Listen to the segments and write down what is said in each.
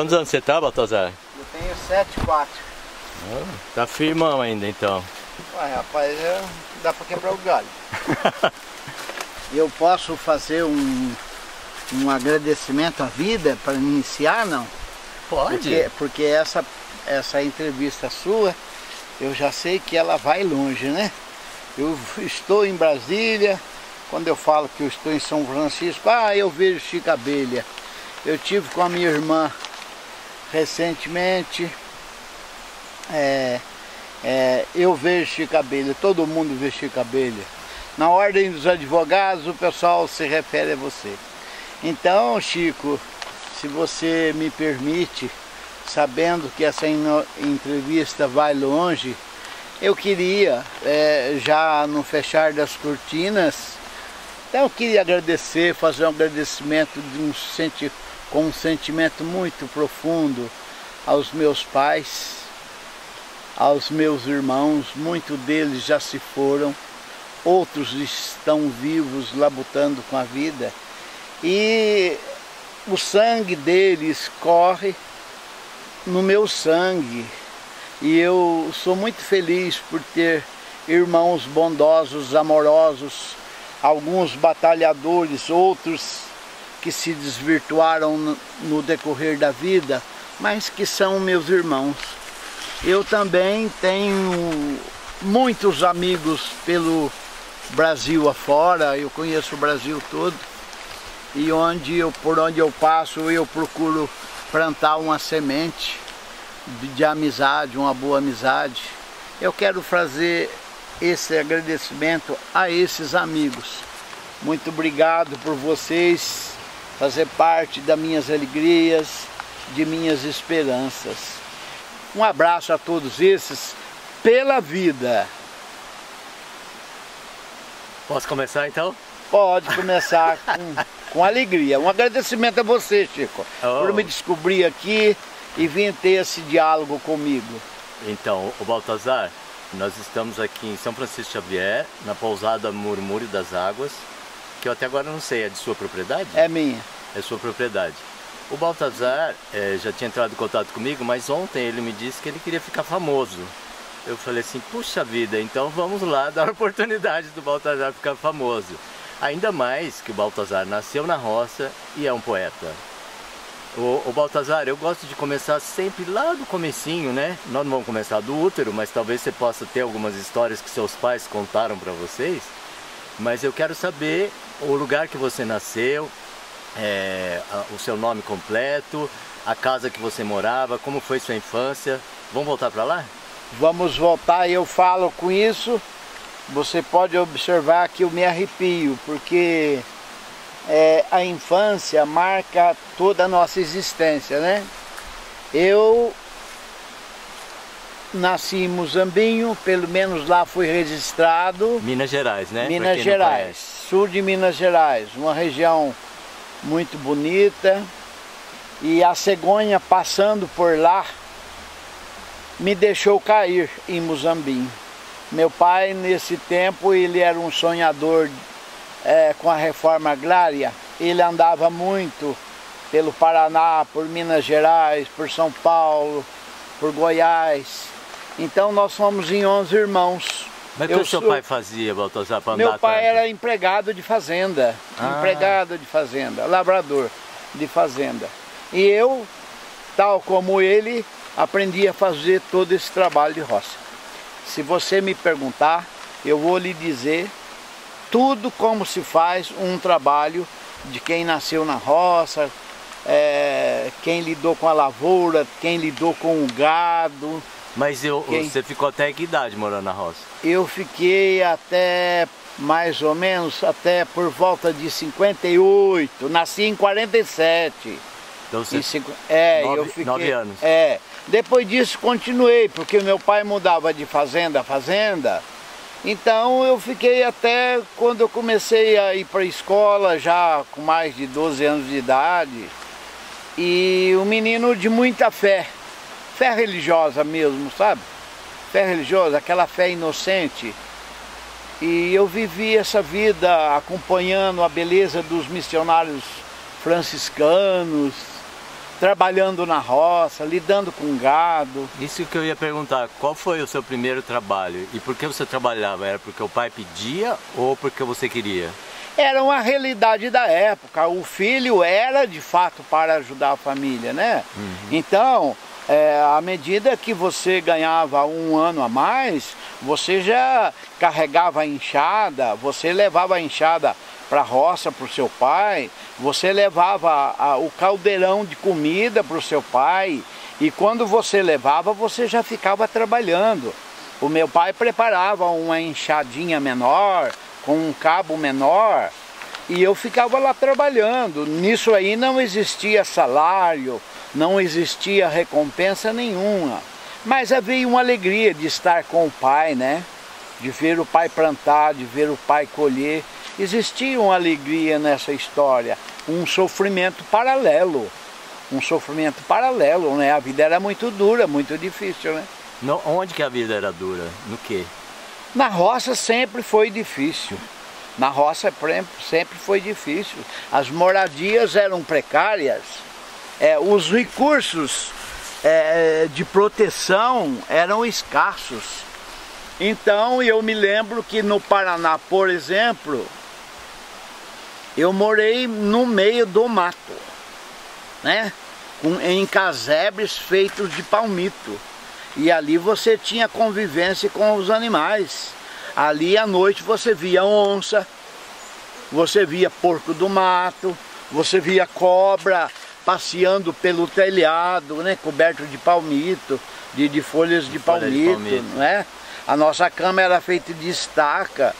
Quantos anos você tá, Baltazar? Eu tenho 7, 4. Oh, tá firmão ainda então. Ué, rapaz, é, dá pra quebrar o galho. eu posso fazer um, um agradecimento à vida para iniciar, não? Pode. Porque, porque essa, essa entrevista sua, eu já sei que ela vai longe, né? Eu estou em Brasília, quando eu falo que eu estou em São Francisco, ah, eu vejo Chica Abelha. Eu tive com a minha irmã recentemente, é, é, eu vejo Chica Abelha, todo mundo vê Chica Abelha. Na ordem dos advogados, o pessoal se refere a você. Então, Chico, se você me permite, sabendo que essa entrevista vai longe, eu queria, é, já no fechar das cortinas, então eu queria agradecer, fazer um agradecimento de um senti com um sentimento muito profundo aos meus pais, aos meus irmãos, muitos deles já se foram, outros estão vivos labutando com a vida e o sangue deles corre no meu sangue e eu sou muito feliz por ter irmãos bondosos, amorosos, alguns batalhadores, outros que se desvirtuaram no decorrer da vida, mas que são meus irmãos. Eu também tenho muitos amigos pelo Brasil afora, eu conheço o Brasil todo e onde eu, por onde eu passo eu procuro plantar uma semente de, de amizade, uma boa amizade. Eu quero fazer esse agradecimento a esses amigos. Muito obrigado por vocês fazer parte das minhas alegrias, de minhas esperanças. Um abraço a todos esses pela vida. Posso começar então? Pode começar com, com alegria. Um agradecimento a você, Chico, oh. por me descobrir aqui e vir ter esse diálogo comigo. Então, o Baltazar, nós estamos aqui em São Francisco Xavier, na pousada Murmúrio das Águas, que eu até agora não sei, é de sua propriedade? É minha. É sua propriedade. O Baltazar é, já tinha entrado em contato comigo, mas ontem ele me disse que ele queria ficar famoso. Eu falei assim, puxa vida, então vamos lá dar a oportunidade do Baltazar ficar famoso. Ainda mais que o Baltazar nasceu na roça e é um poeta. O, o Baltazar, eu gosto de começar sempre lá do comecinho, né? Nós não vamos começar do útero, mas talvez você possa ter algumas histórias que seus pais contaram para vocês. Mas eu quero saber o lugar que você nasceu, é, o seu nome completo, a casa que você morava, como foi sua infância. Vamos voltar para lá? Vamos voltar e eu falo com isso. Você pode observar que eu me arrepio, porque é, a infância marca toda a nossa existência, né? Eu nasci em Muzambinho, pelo menos lá fui registrado. Minas Gerais, né? Minas Gerais, sul de Minas Gerais, uma região muito bonita. E a cegonha passando por lá me deixou cair em Muzambinho. Meu pai, nesse tempo, ele era um sonhador é, com a reforma agrária, ele andava muito pelo Paraná, por Minas Gerais, por São Paulo, por Goiás. Então nós somos em 11 irmãos. Mas o que o seu pai fazia, Baltazar, para Meu pai tanto? era empregado de fazenda, ah. empregado de fazenda, labrador de fazenda. E eu, tal como ele, aprendi a fazer todo esse trabalho de roça. Se você me perguntar, eu vou lhe dizer tudo como se faz um trabalho de quem nasceu na roça, é, quem lidou com a lavoura, quem lidou com o gado. Mas eu, quem... você ficou até que idade morando na roça? Eu fiquei até mais ou menos até por volta de 58, nasci em 47. Então você cinco, é, nove, eu fiquei, nove anos. É. Depois disso continuei, porque meu pai mudava de fazenda a fazenda então eu fiquei até quando eu comecei a ir para a escola, já com mais de 12 anos de idade, e um menino de muita fé, fé religiosa mesmo, sabe? Fé religiosa, aquela fé inocente. E eu vivi essa vida acompanhando a beleza dos missionários franciscanos, trabalhando na roça, lidando com gado. Isso que eu ia perguntar, qual foi o seu primeiro trabalho e por que você trabalhava? Era porque o pai pedia ou porque você queria? Era uma realidade da época. O filho era de fato para ajudar a família, né? Uhum. Então, é, à medida que você ganhava um ano a mais, você já carregava a enxada, você levava a enxada para a roça para o seu pai, você levava a, o caldeirão de comida para o seu pai, e quando você levava, você já ficava trabalhando. O meu pai preparava uma enxadinha menor, com um cabo menor, e eu ficava lá trabalhando. Nisso aí não existia salário, não existia recompensa nenhuma. Mas havia uma alegria de estar com o pai, né? De ver o pai plantar, de ver o pai colher. Existia uma alegria nessa história, um sofrimento paralelo. Um sofrimento paralelo, né? A vida era muito dura, muito difícil, né? No, onde que a vida era dura? No que? Na roça sempre foi difícil. Na roça sempre foi difícil. As moradias eram precárias é, os recursos é, de proteção eram escassos. Então eu me lembro que no Paraná, por exemplo, eu morei no meio do mato, né? Em casebres feitos de palmito. E ali você tinha convivência com os animais. Ali à noite você via onça, você via porco do mato, você via cobra, passeando pelo telhado, né, coberto de palmito, de, de folhas de, de palmito, de palmito. Né? A nossa cama era feita de estaca,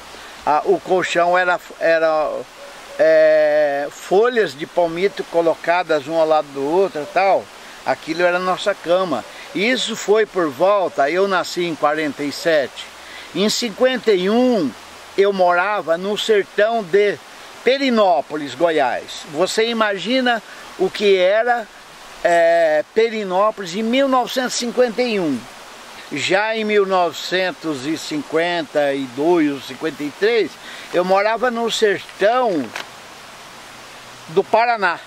a, o colchão era, era é, folhas de palmito colocadas um ao lado do outro tal. Aquilo era a nossa cama. Isso foi por volta, eu nasci em 47. Em 51 eu morava no sertão de Perinópolis, Goiás. Você imagina o que era é, Perinópolis em 1951. Já em 1952 ou 53, eu morava no sertão do Paraná,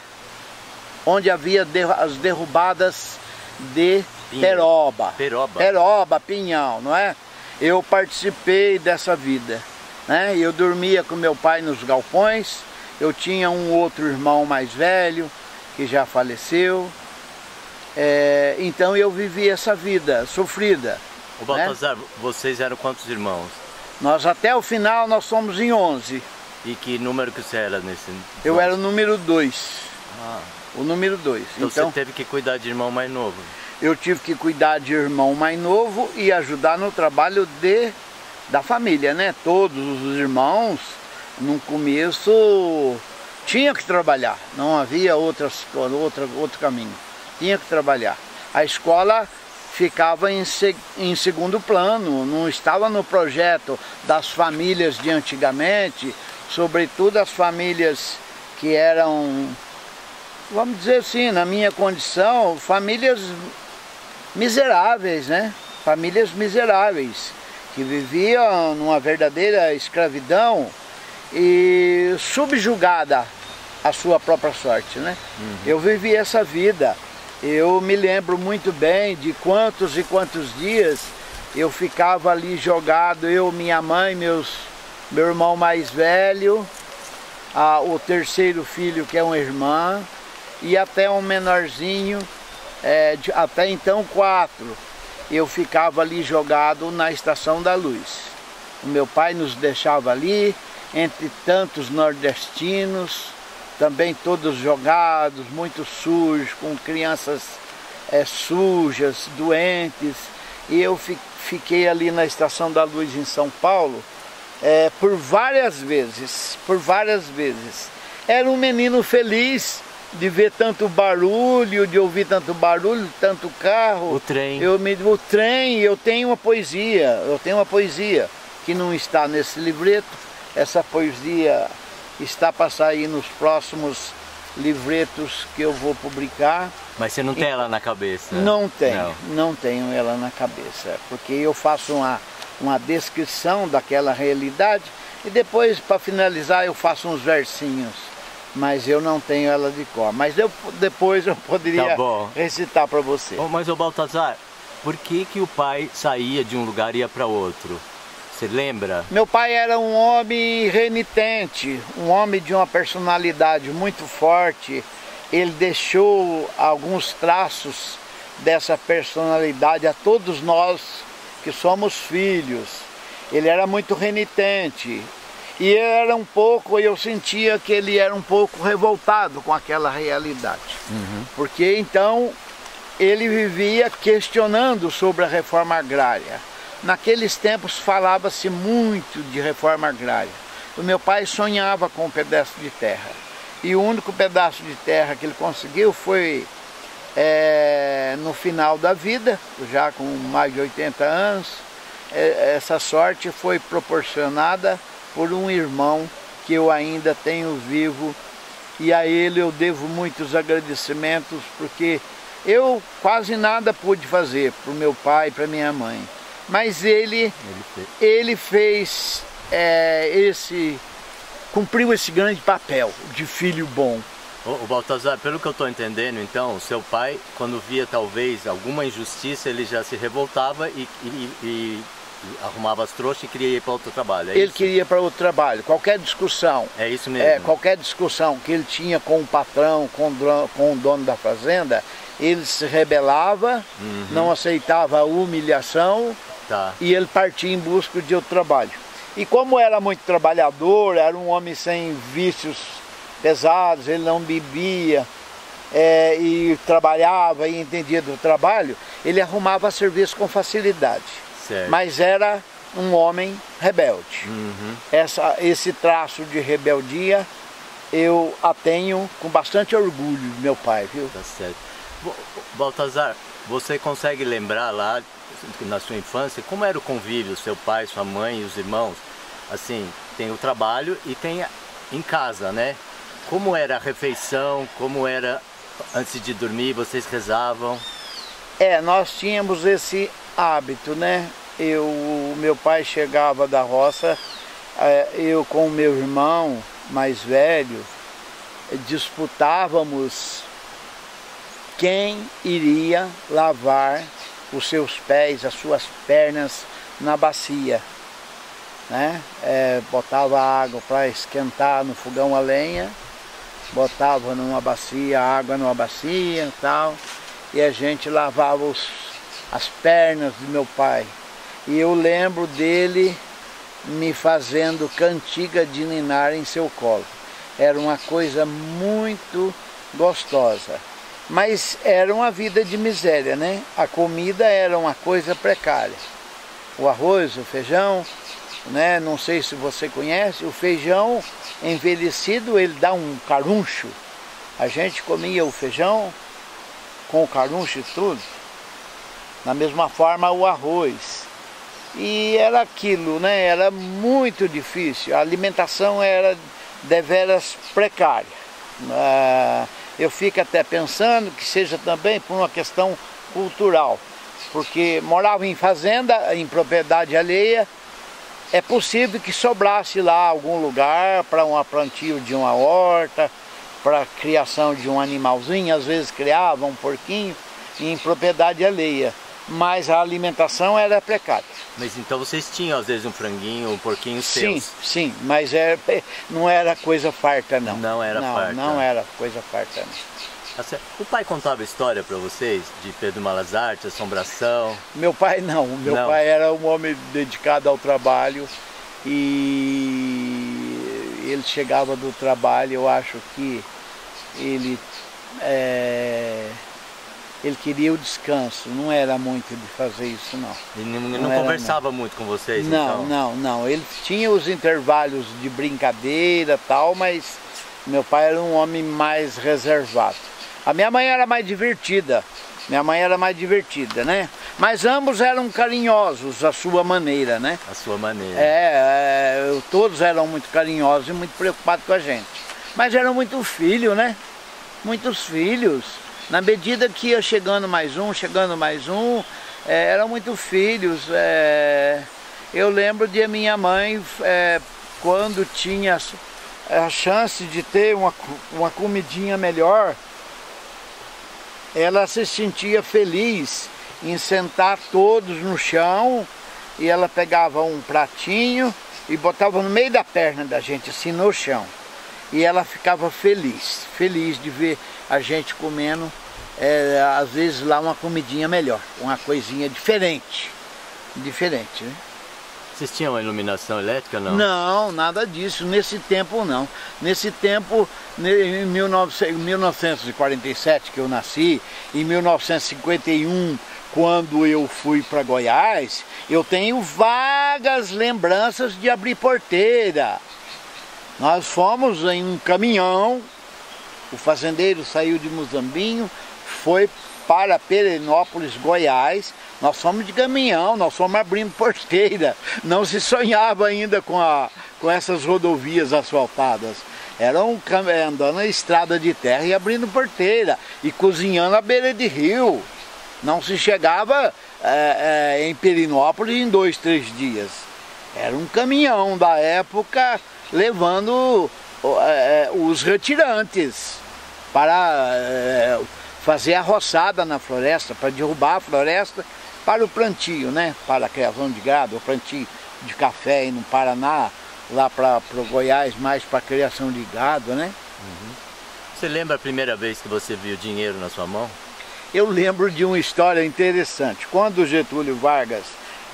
onde havia as derrubadas de Peroba. Peroba. Peroba, Pinhal, não é? Eu participei dessa vida. Né? Eu dormia com meu pai nos galpões, eu tinha um outro irmão mais velho, que já faleceu. É, então eu vivi essa vida sofrida. O Baltazar, né? vocês eram quantos irmãos? Nós até o final nós somos em 11. E que número que você era nesse? Eu era o número 2. Ah. O número 2. Então, então você teve que cuidar de irmão mais novo? Eu tive que cuidar de irmão mais novo e ajudar no trabalho de, da família, né? Todos os irmãos, no começo tinha que trabalhar, não havia outra, outra, outro caminho. Tinha que trabalhar. A escola ficava em, em segundo plano, não estava no projeto das famílias de antigamente, sobretudo as famílias que eram, vamos dizer assim, na minha condição, famílias miseráveis, né? Famílias miseráveis, que viviam numa verdadeira escravidão e subjugada à sua própria sorte, né? Uhum. Eu vivi essa vida. Eu me lembro muito bem de quantos e quantos dias eu ficava ali jogado, eu, minha mãe, meus, meu irmão mais velho, a, o terceiro filho que é uma irmã, e até um menorzinho, é, de, até então quatro. Eu ficava ali jogado na estação da luz. O meu pai nos deixava ali, entre tantos nordestinos, também todos jogados, muito sujos, com crianças é, sujas, doentes. E eu fiquei ali na Estação da Luz em São Paulo é, por várias vezes, por várias vezes. Era um menino feliz de ver tanto barulho, de ouvir tanto barulho, tanto carro. O trem. Eu me, o trem, eu tenho uma poesia, eu tenho uma poesia que não está nesse livreto, essa poesia está para sair nos próximos livretos que eu vou publicar. Mas você não tem ela na cabeça? Não tenho, não. não tenho ela na cabeça, porque eu faço uma, uma descrição daquela realidade e depois, para finalizar, eu faço uns versinhos mas eu não tenho ela de cor. Mas eu, depois eu poderia Tá recitar para você. Ô, mas o Baltazar, por que que o pai saía de um lugar e ia para outro? Você lembra? Meu pai era um homem renitente, um homem de uma personalidade muito forte. Ele deixou alguns traços dessa personalidade a todos nós que somos filhos. Ele era muito renitente e era um pouco, eu sentia que ele era um pouco revoltado com aquela realidade. Uhum. Porque então ele vivia questionando sobre a reforma agrária. Naqueles tempos falava-se muito de reforma agrária. O meu pai sonhava com um pedaço de terra. E o único pedaço de terra que ele conseguiu foi é, no final da vida, já com mais de 80 anos. É, essa sorte foi proporcionada por um irmão que eu ainda tenho vivo e a ele eu devo muitos agradecimentos porque eu quase nada pude fazer para o meu pai e para minha mãe. Mas ele, ele fez, é, esse, cumpriu esse grande papel de filho bom. O Baltazar, pelo que eu estou entendendo, então, seu pai, quando via talvez alguma injustiça, ele já se revoltava e, e, e arrumava as trouxas e queria ir para outro trabalho. É ele isso? queria ir para outro trabalho. Qualquer discussão. É isso mesmo. É, qualquer discussão que ele tinha com o patrão, com o, com o dono da fazenda, ele se rebelava, uhum. não aceitava a humilhação tá. e ele partia em busca de outro trabalho. E como era muito trabalhador, era um homem sem vícios pesados, ele não bebia é, e trabalhava e entendia do trabalho, ele arrumava serviço com facilidade. Certo. Mas era um homem rebelde. Uhum. Essa, esse traço de rebeldia eu a tenho com bastante orgulho do meu pai, viu? Tá certo. Baltazar, você consegue lembrar lá na sua infância como era o convívio, seu pai, sua mãe e os irmãos? Assim, tem o trabalho e tem em casa, né? Como era a refeição? Como era antes de dormir? Vocês rezavam? É, nós tínhamos esse hábito, né? Eu, meu pai chegava da roça, é, eu com o meu irmão mais velho disputávamos quem iria lavar os seus pés, as suas pernas na bacia. Né? É, botava água para esquentar no fogão a lenha, botava numa bacia, água numa bacia e tal, e a gente lavava os, as pernas do meu pai. E eu lembro dele me fazendo cantiga de ninar em seu colo. Era uma coisa muito gostosa. Mas era uma vida de miséria, né? A comida era uma coisa precária. O arroz, o feijão, né? Não sei se você conhece, o feijão envelhecido ele dá um caruncho. A gente comia o feijão com o caruncho e tudo. Da mesma forma o arroz. E era aquilo, né? Era muito difícil. A alimentação era deveras precária. Ah, eu fico até pensando que seja também por uma questão cultural, porque morava em fazenda, em propriedade alheia, é possível que sobrasse lá algum lugar para um plantio de uma horta, para criação de um animalzinho, às vezes criava um porquinho em propriedade alheia mas a alimentação era precária. Mas então vocês tinham às vezes um franguinho, um porquinho sim, seus? Sim, mas é, não era coisa farta não. Não era não, farta? Não era coisa farta não. Tá o pai contava história para vocês de Pedro Malazarte, assombração? Meu pai não, meu não. pai era um homem dedicado ao trabalho e ele chegava do trabalho, eu acho que ele é, ele queria o descanso, não era muito de fazer isso não. Ele não, não, não conversava não. muito com vocês? Não, então? não, não. Ele tinha os intervalos de brincadeira tal, mas meu pai era um homem mais reservado. A minha mãe era mais divertida, minha mãe era mais divertida, né? Mas ambos eram carinhosos à sua maneira, né? À sua maneira. É, é todos eram muito carinhosos e muito preocupados com a gente. Mas eram muito filhos, né? Muitos filhos. Na medida que ia chegando mais um, chegando mais um, é, eram muito filhos. É, eu lembro de minha mãe, é, quando tinha a chance de ter uma, uma comidinha melhor, ela se sentia feliz em sentar todos no chão e ela pegava um pratinho e botava no meio da perna da gente, assim no chão. E ela ficava feliz, feliz de ver a gente comendo, é, às vezes lá uma comidinha melhor, uma coisinha diferente. Diferente, né? Vocês tinham iluminação elétrica não? Não, nada disso. Nesse tempo não. Nesse tempo, em 1947 que eu nasci, em 1951 quando eu fui para Goiás, eu tenho vagas lembranças de abrir porteira. Nós fomos em um caminhão, o fazendeiro saiu de Muzambinho, foi para Perenópolis, Goiás. Nós fomos de caminhão, nós fomos abrindo porteira. Não se sonhava ainda com, a, com essas rodovias asfaltadas. Era um andando na estrada de terra e abrindo porteira e cozinhando à beira de rio. Não se chegava é, é, em Perinópolis em dois, três dias. Era um caminhão da época levando é, os retirantes para é, fazer a roçada na floresta, para derrubar a floresta para o plantio, né? Para a criação de gado, o plantio de café e no Paraná, lá para o Goiás, mais para a criação de gado, né? Uhum. Você lembra a primeira vez que você viu dinheiro na sua mão? Eu lembro de uma história interessante. Quando Getúlio Vargas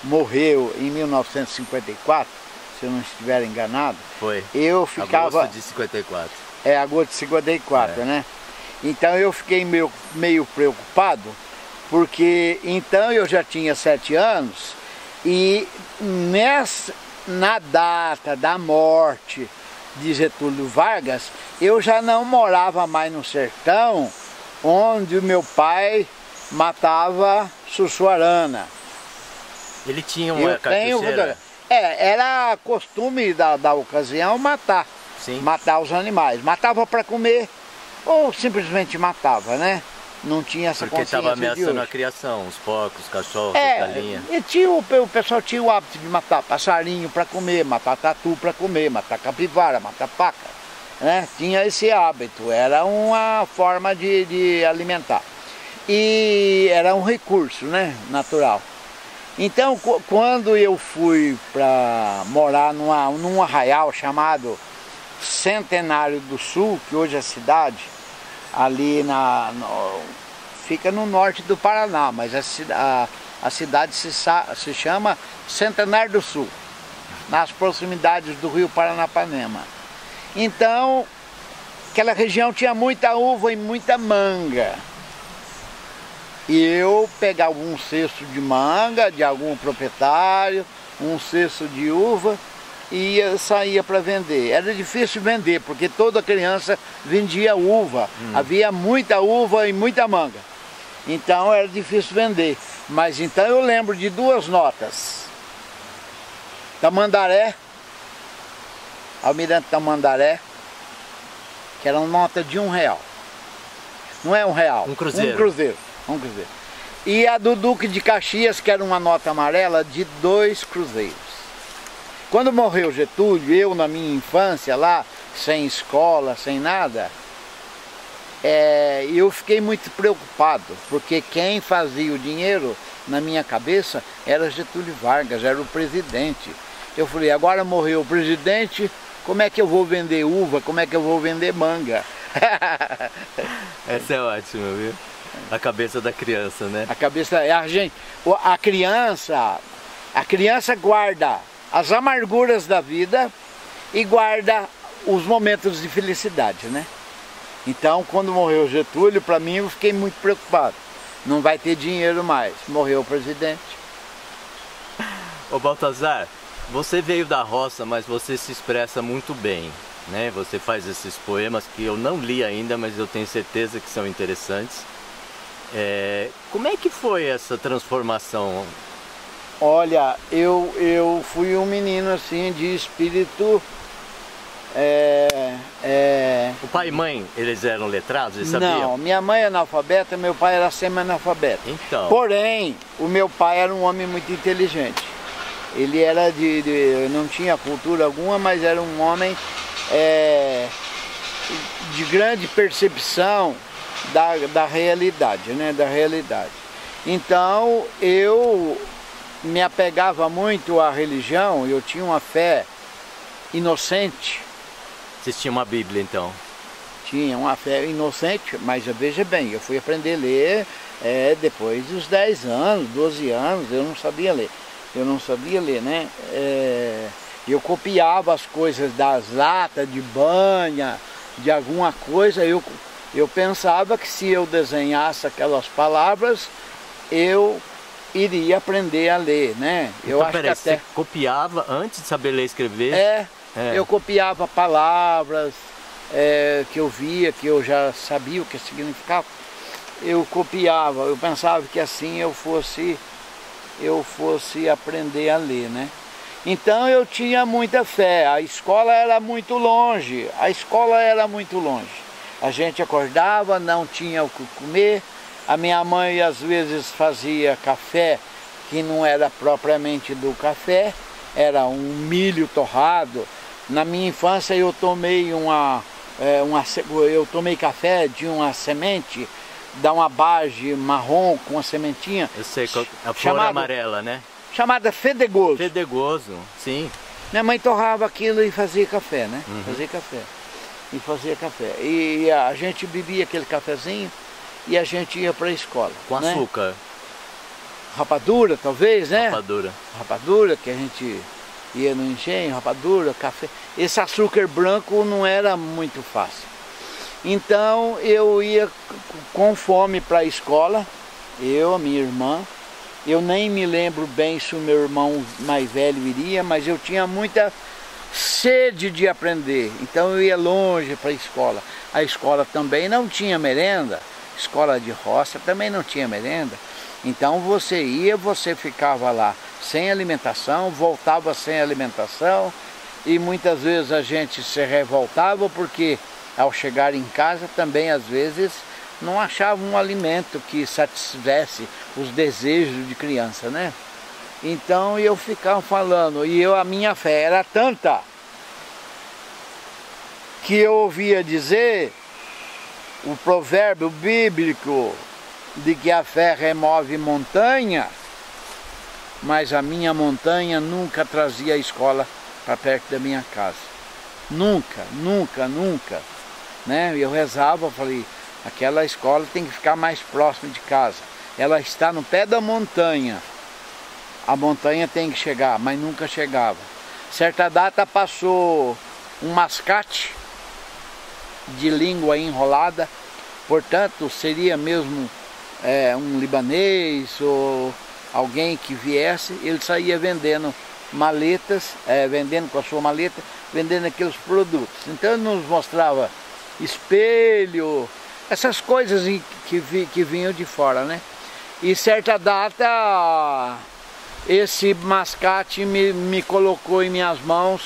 morreu em 1954, se eu não estiver enganado, foi. Eu ficava agosto de 54. É agosto de 54, é. né? Então eu fiquei meio, meio preocupado, porque então eu já tinha sete anos e nessa, na data da morte de Getúlio Vargas, eu já não morava mais no sertão, onde o meu pai matava Sussuarana. Ele tinha uma Eu tenho, É, era costume da, da ocasião matar. Sim. Matar os animais. Matava para comer ou simplesmente matava, né? Não tinha essa Porque estava ameaçando a criação, os porcos, os cachorros, é, galinha. E tinha, o, o pessoal tinha o hábito de matar passarinho para comer, matar tatu para comer, matar capivara, matar paca né, tinha esse hábito, era uma forma de, de alimentar. E era um recurso né, natural. Então, quando eu fui para morar numa, num arraial chamado Centenário do Sul, que hoje é cidade, ali na, no, fica no norte do Paraná, mas a, a, a cidade se, se chama Centenário do Sul, nas proximidades do rio Paranapanema. Então, aquela região tinha muita uva e muita manga. E eu pegava um cesto de manga de algum proprietário, um cesto de uva e saía para vender. Era difícil vender, porque toda criança vendia uva. Hum. Havia muita uva e muita manga. Então era difícil vender. Mas então eu lembro de duas notas. Tamandaré Almirante Tamandaré, que era uma nota de um real. Não é um real. Um cruzeiro. Um cruzeiro. Um cruzeiro. E a do Duque de Caxias, que era uma nota amarela de dois cruzeiros. Quando morreu Getúlio, eu na minha infância lá, sem escola, sem nada, é, eu fiquei muito preocupado, porque quem fazia o dinheiro na minha cabeça era Getúlio Vargas, era o presidente. Eu falei, agora morreu o presidente, como é que eu vou vender uva? Como é que eu vou vender manga? Essa é ótima, viu? A cabeça da criança, né? A cabeça é a gente, a criança, a criança guarda as amarguras da vida e guarda os momentos de felicidade, né? Então, quando morreu Getúlio, para mim eu fiquei muito preocupado. Não vai ter dinheiro mais. Morreu o presidente. Ô Baltazar, você veio da roça, mas você se expressa muito bem. Né? Você faz esses poemas que eu não li ainda, mas eu tenho certeza que são interessantes. É... Como é que foi essa transformação? Olha, eu, eu fui um menino assim de espírito. É, é... O pai e mãe, eles eram letrados? Eles sabiam? Não, minha mãe é analfabeta, meu pai era semi-analfabeto. Então. Porém, o meu pai era um homem muito inteligente. Ele era de, de, não tinha cultura alguma, mas era um homem é, de grande percepção da, da realidade, né? Da realidade. Então eu me apegava muito à religião, eu tinha uma fé inocente. Vocês tinham uma Bíblia então? Tinha uma fé inocente, mas veja bem, eu fui aprender a ler é, depois dos 10 anos, 12 anos, eu não sabia ler. Eu não sabia ler, né? É, eu copiava as coisas das latas de banha, de alguma coisa, eu, eu pensava que se eu desenhasse aquelas palavras, eu iria aprender a ler, né? Eu então, acho peraí, que até... você copiava antes de saber ler e escrever? É, é. eu copiava palavras é, que eu via, que eu já sabia o que significava. Eu copiava, eu pensava que assim eu fosse eu fosse aprender a ler, né? Então eu tinha muita fé. A escola era muito longe, a escola era muito longe. A gente acordava, não tinha o que comer. A minha mãe às vezes fazia café que não era propriamente do café, era um milho torrado. Na minha infância eu tomei uma, é, uma eu tomei café de uma semente da uma base marrom com uma sementinha. Eu sei, a flor amarela, né? chamada fedegoso. Fedegoso, sim. Minha mãe torrava aquilo e fazia café, né? Uhum. Fazia café. E fazia café. E a gente bebia aquele cafezinho e a gente ia para a escola. Com né? açúcar? Rapadura, talvez, né? Rapadura. Rapadura, que a gente ia no engenho, rapadura, café. Esse açúcar branco não era muito fácil. Então eu ia com fome para a escola, eu, a minha irmã, eu nem me lembro bem se o meu irmão mais velho iria, mas eu tinha muita sede de aprender. Então eu ia longe para a escola. A escola também não tinha merenda, escola de roça também não tinha merenda. Então você ia, você ficava lá sem alimentação, voltava sem alimentação e muitas vezes a gente se revoltava porque ao chegar em casa também às vezes não achava um alimento que satisfizesse os desejos de criança, né? Então eu ficava falando, e eu a minha fé era tanta que eu ouvia dizer o provérbio bíblico de que a fé remove montanha, mas a minha montanha nunca trazia a escola para perto da minha casa. Nunca, nunca, nunca. Né? Eu rezava, falei, aquela escola tem que ficar mais próximo de casa. Ela está no pé da montanha. A montanha tem que chegar, mas nunca chegava. Certa data passou um mascate de língua enrolada, portanto seria mesmo é, um libanês ou alguém que viesse, ele saía vendendo maletas, é, vendendo com a sua maleta, vendendo aqueles produtos. Então ele nos mostrava espelho, essas coisas que, vi, que vinham de fora, né? E certa data, esse mascate me, me colocou em minhas mãos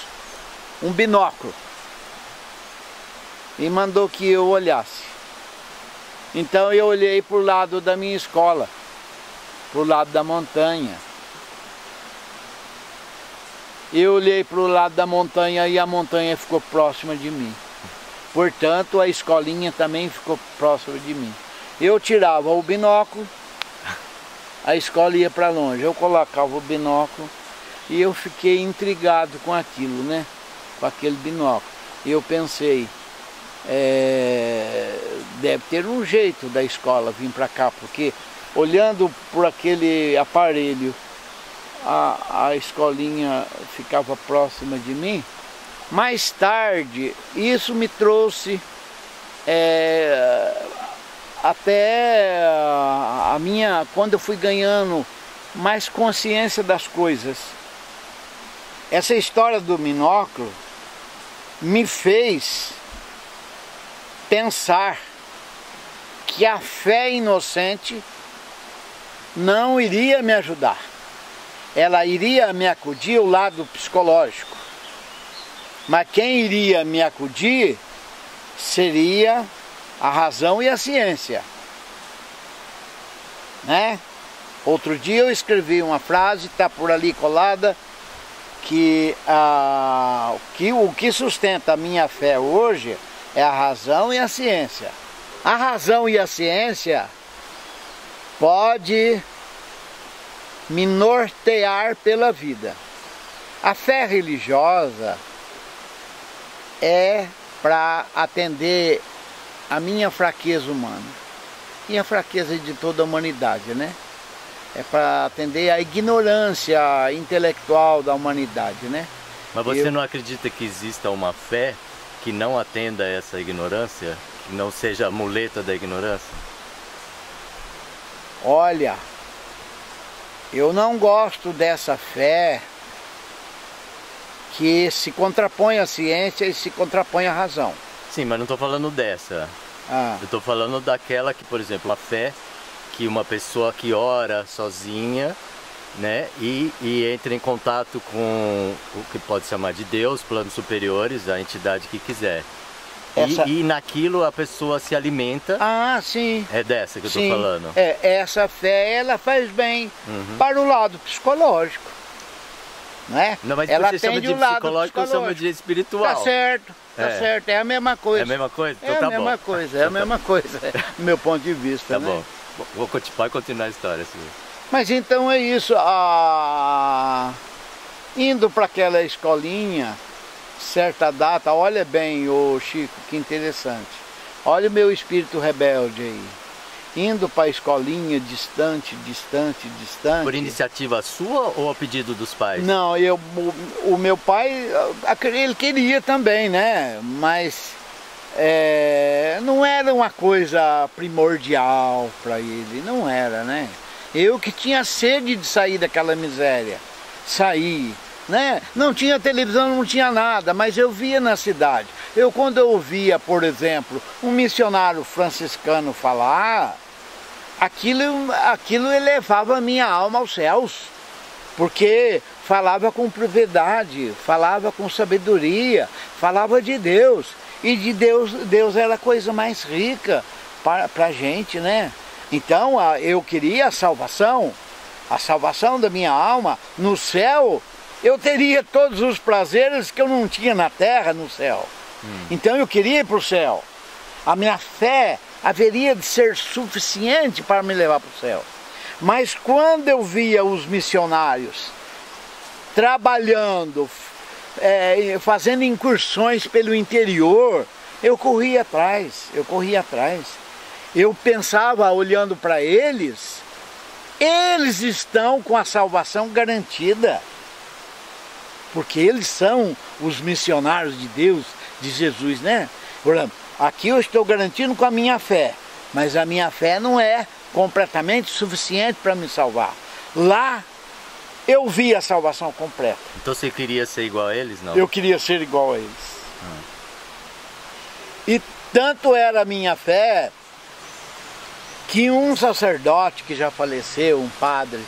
um binóculo e mandou que eu olhasse. Então eu olhei para o lado da minha escola, para o lado da montanha. Eu olhei para o lado da montanha e a montanha ficou próxima de mim. Portanto, a escolinha também ficou próxima de mim. Eu tirava o binóculo, a escola ia para longe. Eu colocava o binóculo e eu fiquei intrigado com aquilo, né? Com aquele binóculo. Eu pensei, é, deve ter um jeito da escola vir para cá, porque olhando por aquele aparelho, a, a escolinha ficava próxima de mim mais tarde, isso me trouxe é, até a minha, quando eu fui ganhando mais consciência das coisas. Essa história do binóculo me fez pensar que a fé inocente não iria me ajudar. Ela iria me acudir o lado psicológico. Mas quem iria me acudir seria a razão e a ciência. Né? Outro dia eu escrevi uma frase, está por ali colada, que, a, que o que sustenta a minha fé hoje é a razão e a ciência. A razão e a ciência pode me nortear pela vida. A fé religiosa é para atender a minha fraqueza humana e a fraqueza de toda a humanidade, né? É para atender a ignorância intelectual da humanidade, né? Mas você Eu... não acredita que exista uma fé que não atenda a essa ignorância? Que não seja a muleta da ignorância? Olha, eu não gosto dessa fé que se contrapõe à ciência e se contrapõe à razão. Sim, mas não estou falando dessa. Ah. Eu estou falando daquela que, por exemplo, a fé que uma pessoa que ora sozinha, né, e, e entra em contato com o que pode chamar de Deus, planos superiores, a entidade que quiser. Essa... E, e, naquilo a pessoa se alimenta. Ah, sim. É dessa que eu estou falando. É, essa fé ela faz bem uhum. para o lado psicológico né? Não, mas ela você chama de psicológico, eu chamo de espiritual. Tá certo, tá é. certo, é a mesma coisa. É a mesma coisa? Então é tá a mesma bom. coisa, é a mesma coisa, do meu ponto de vista, Tá né? bom, vou continuar, continuar a história. Assim. Mas então é isso, ah, indo para aquela escolinha, certa data, olha bem, ô Chico, que interessante. Olha o meu espírito rebelde aí indo para a escolinha distante, distante, distante. Por iniciativa sua ou a pedido dos pais? Não, eu, o, o meu pai, ele queria também, né? Mas é, não era uma coisa primordial para ele, não era, né? Eu que tinha sede de sair daquela miséria, sair, né? Não tinha televisão, não tinha nada, mas eu via na cidade. Eu quando eu ouvia, por exemplo, um missionário franciscano falar, aquilo, aquilo elevava a minha alma aos céus, porque falava com propriedade, falava com sabedoria, falava de Deus. E de Deus, Deus era a coisa mais rica para a gente, né? Então eu queria a salvação, a salvação da minha alma no céu. Eu teria todos os prazeres que eu não tinha na terra, no céu. Hum. Então eu queria ir para o céu. A minha fé haveria de ser suficiente para me levar para o céu. Mas quando eu via os missionários trabalhando, é, fazendo incursões pelo interior, eu corria atrás, eu corria atrás. Eu pensava, olhando para eles, eles estão com a salvação garantida. Porque eles são os missionários de Deus, de Jesus, né? Aqui eu estou garantindo com a minha fé, mas a minha fé não é completamente suficiente para me salvar. Lá eu vi a salvação completa. Então você queria ser igual a eles, não? Eu queria ser igual a eles. Hum. E tanto era a minha fé que um sacerdote que já faleceu, um padre,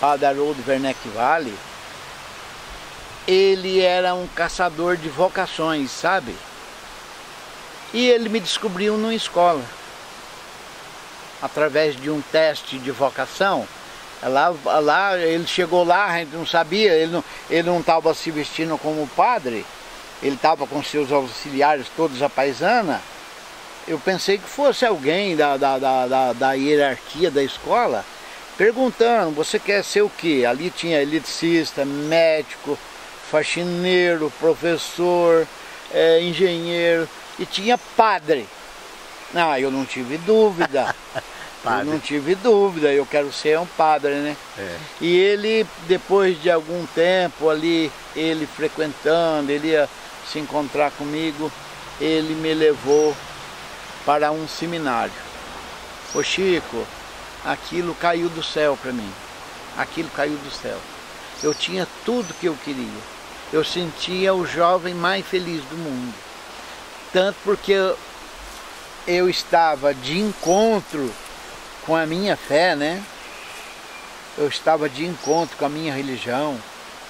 padre Haroldo Werneck Vale, ele era um caçador de vocações, sabe? E ele me descobriu numa escola. Através de um teste de vocação. Lá, lá ele chegou lá, a gente não sabia, ele não ele não estava se vestindo como padre, ele estava com seus auxiliares todos a paisana. Eu pensei que fosse alguém da, da, da, da, da hierarquia da escola, perguntando, você quer ser o quê? Ali tinha eletricista, médico, faxineiro, professor, é, engenheiro e tinha padre. Não, eu não tive dúvida. eu não tive dúvida, eu quero ser um padre, né? É. E ele, depois de algum tempo ali, ele frequentando, ele ia se encontrar comigo, ele me levou para um seminário. Ô Chico, aquilo caiu do céu para mim. Aquilo caiu do céu. Eu tinha tudo que eu queria. Eu sentia o jovem mais feliz do mundo tanto porque eu estava de encontro com a minha fé, né? Eu estava de encontro com a minha religião,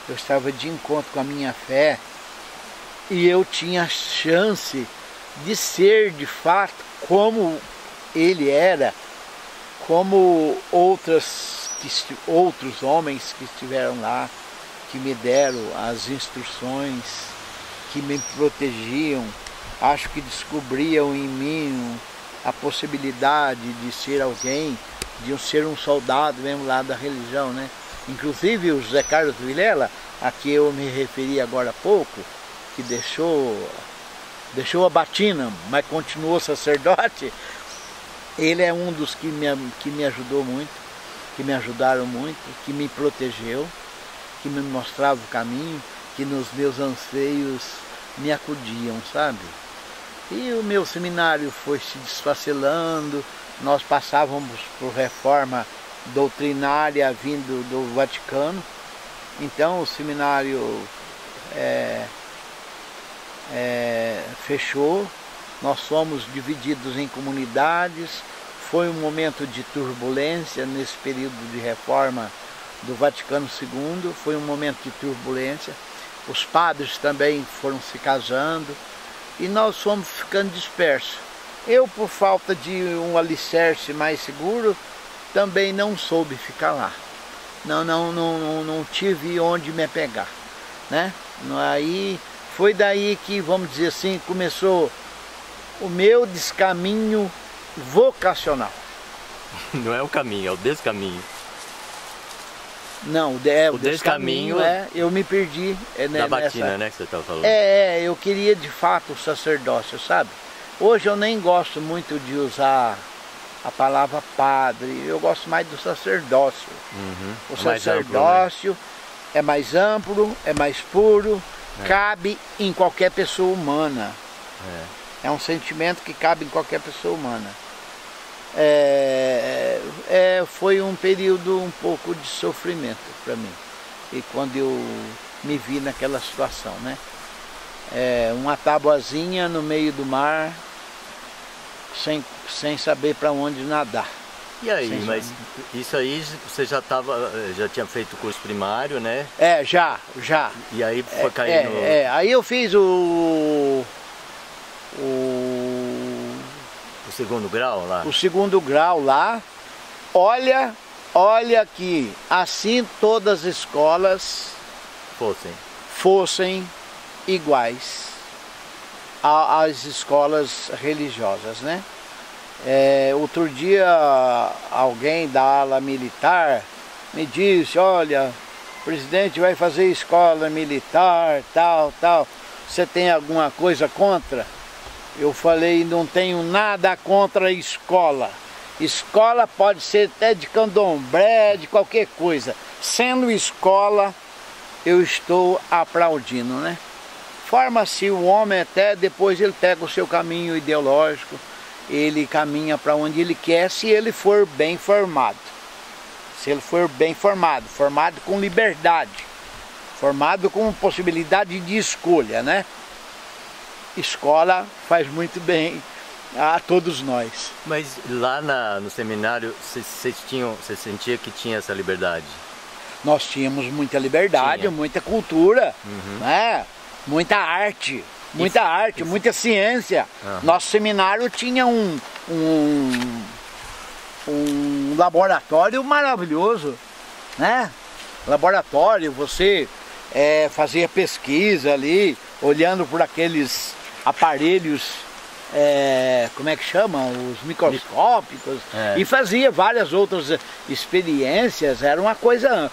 eu estava de encontro com a minha fé, e eu tinha chance de ser de fato como ele era, como outras, outros homens que estiveram lá, que me deram as instruções, que me protegiam, acho que descobriam em mim a possibilidade de ser alguém, de ser um soldado mesmo lá da religião, né? Inclusive o José Carlos Vilela, a que eu me referi agora há pouco, que deixou, deixou a batina, mas continuou sacerdote, ele é um dos que me, que me ajudou muito, que me ajudaram muito, que me protegeu, que me mostrava o caminho, que nos meus anseios me acudiam, sabe? E o meu seminário foi se desfacelando, nós passávamos por reforma doutrinária vindo do Vaticano, então o seminário é, é, fechou, nós fomos divididos em comunidades, foi um momento de turbulência nesse período de reforma do Vaticano II, foi um momento de turbulência. Os padres também foram se casando e nós fomos ficando dispersos. Eu, por falta de um alicerce mais seguro, também não soube ficar lá. Não, não, não, não, tive onde me pegar. Né? Aí foi daí que, vamos dizer assim, começou o meu descaminho vocacional. Não é o caminho, é o descaminho. Não, é, o, o descaminho, descaminho é, eu me perdi. É, né, da batina, nessa... né, que você estava falando. É, é, eu queria de fato o sacerdócio, sabe? Hoje eu nem gosto muito de usar a palavra padre, eu gosto mais do sacerdócio. Uhum. O é sacerdócio amplo, né? é mais amplo, é mais puro, é. cabe em qualquer pessoa humana. É. é um sentimento que cabe em qualquer pessoa humana é, é, foi um período um pouco de sofrimento para mim. E quando eu me vi naquela situação, né? É, uma tabuazinha no meio do mar, sem, sem saber para onde nadar. E aí, sem mas isso aí você já tava, já tinha feito o curso primário, né? É, já, já. E aí foi é, cair é, no... É, aí eu fiz o, o segundo grau lá? O segundo grau lá. Olha, olha que assim todas as escolas fossem, fossem iguais às escolas religiosas, né? É, outro dia alguém da ala militar me disse, olha, o presidente vai fazer escola militar, tal, tal. Você tem alguma coisa contra? Eu falei, não tenho nada contra a escola. Escola pode ser até de candomblé, de qualquer coisa. Sendo escola, eu estou aplaudindo, né? Forma-se o homem até, depois ele pega o seu caminho ideológico, ele caminha para onde ele quer, se ele for bem formado. Se ele for bem formado, formado com liberdade, formado com possibilidade de escolha, né? escola faz muito bem a todos nós. Mas lá na, no seminário, vocês tinham, você sentia que tinha essa liberdade? Nós tínhamos muita liberdade, tinha. muita cultura, uhum. né? muita arte, muita isso, arte, isso. muita ciência. Uhum. Nosso seminário tinha um, um, um laboratório maravilhoso, né? Laboratório, você é, fazia pesquisa ali, olhando por aqueles aparelhos, é, como é que chamam? Os microscópicos, é. e fazia várias outras experiências, era uma coisa,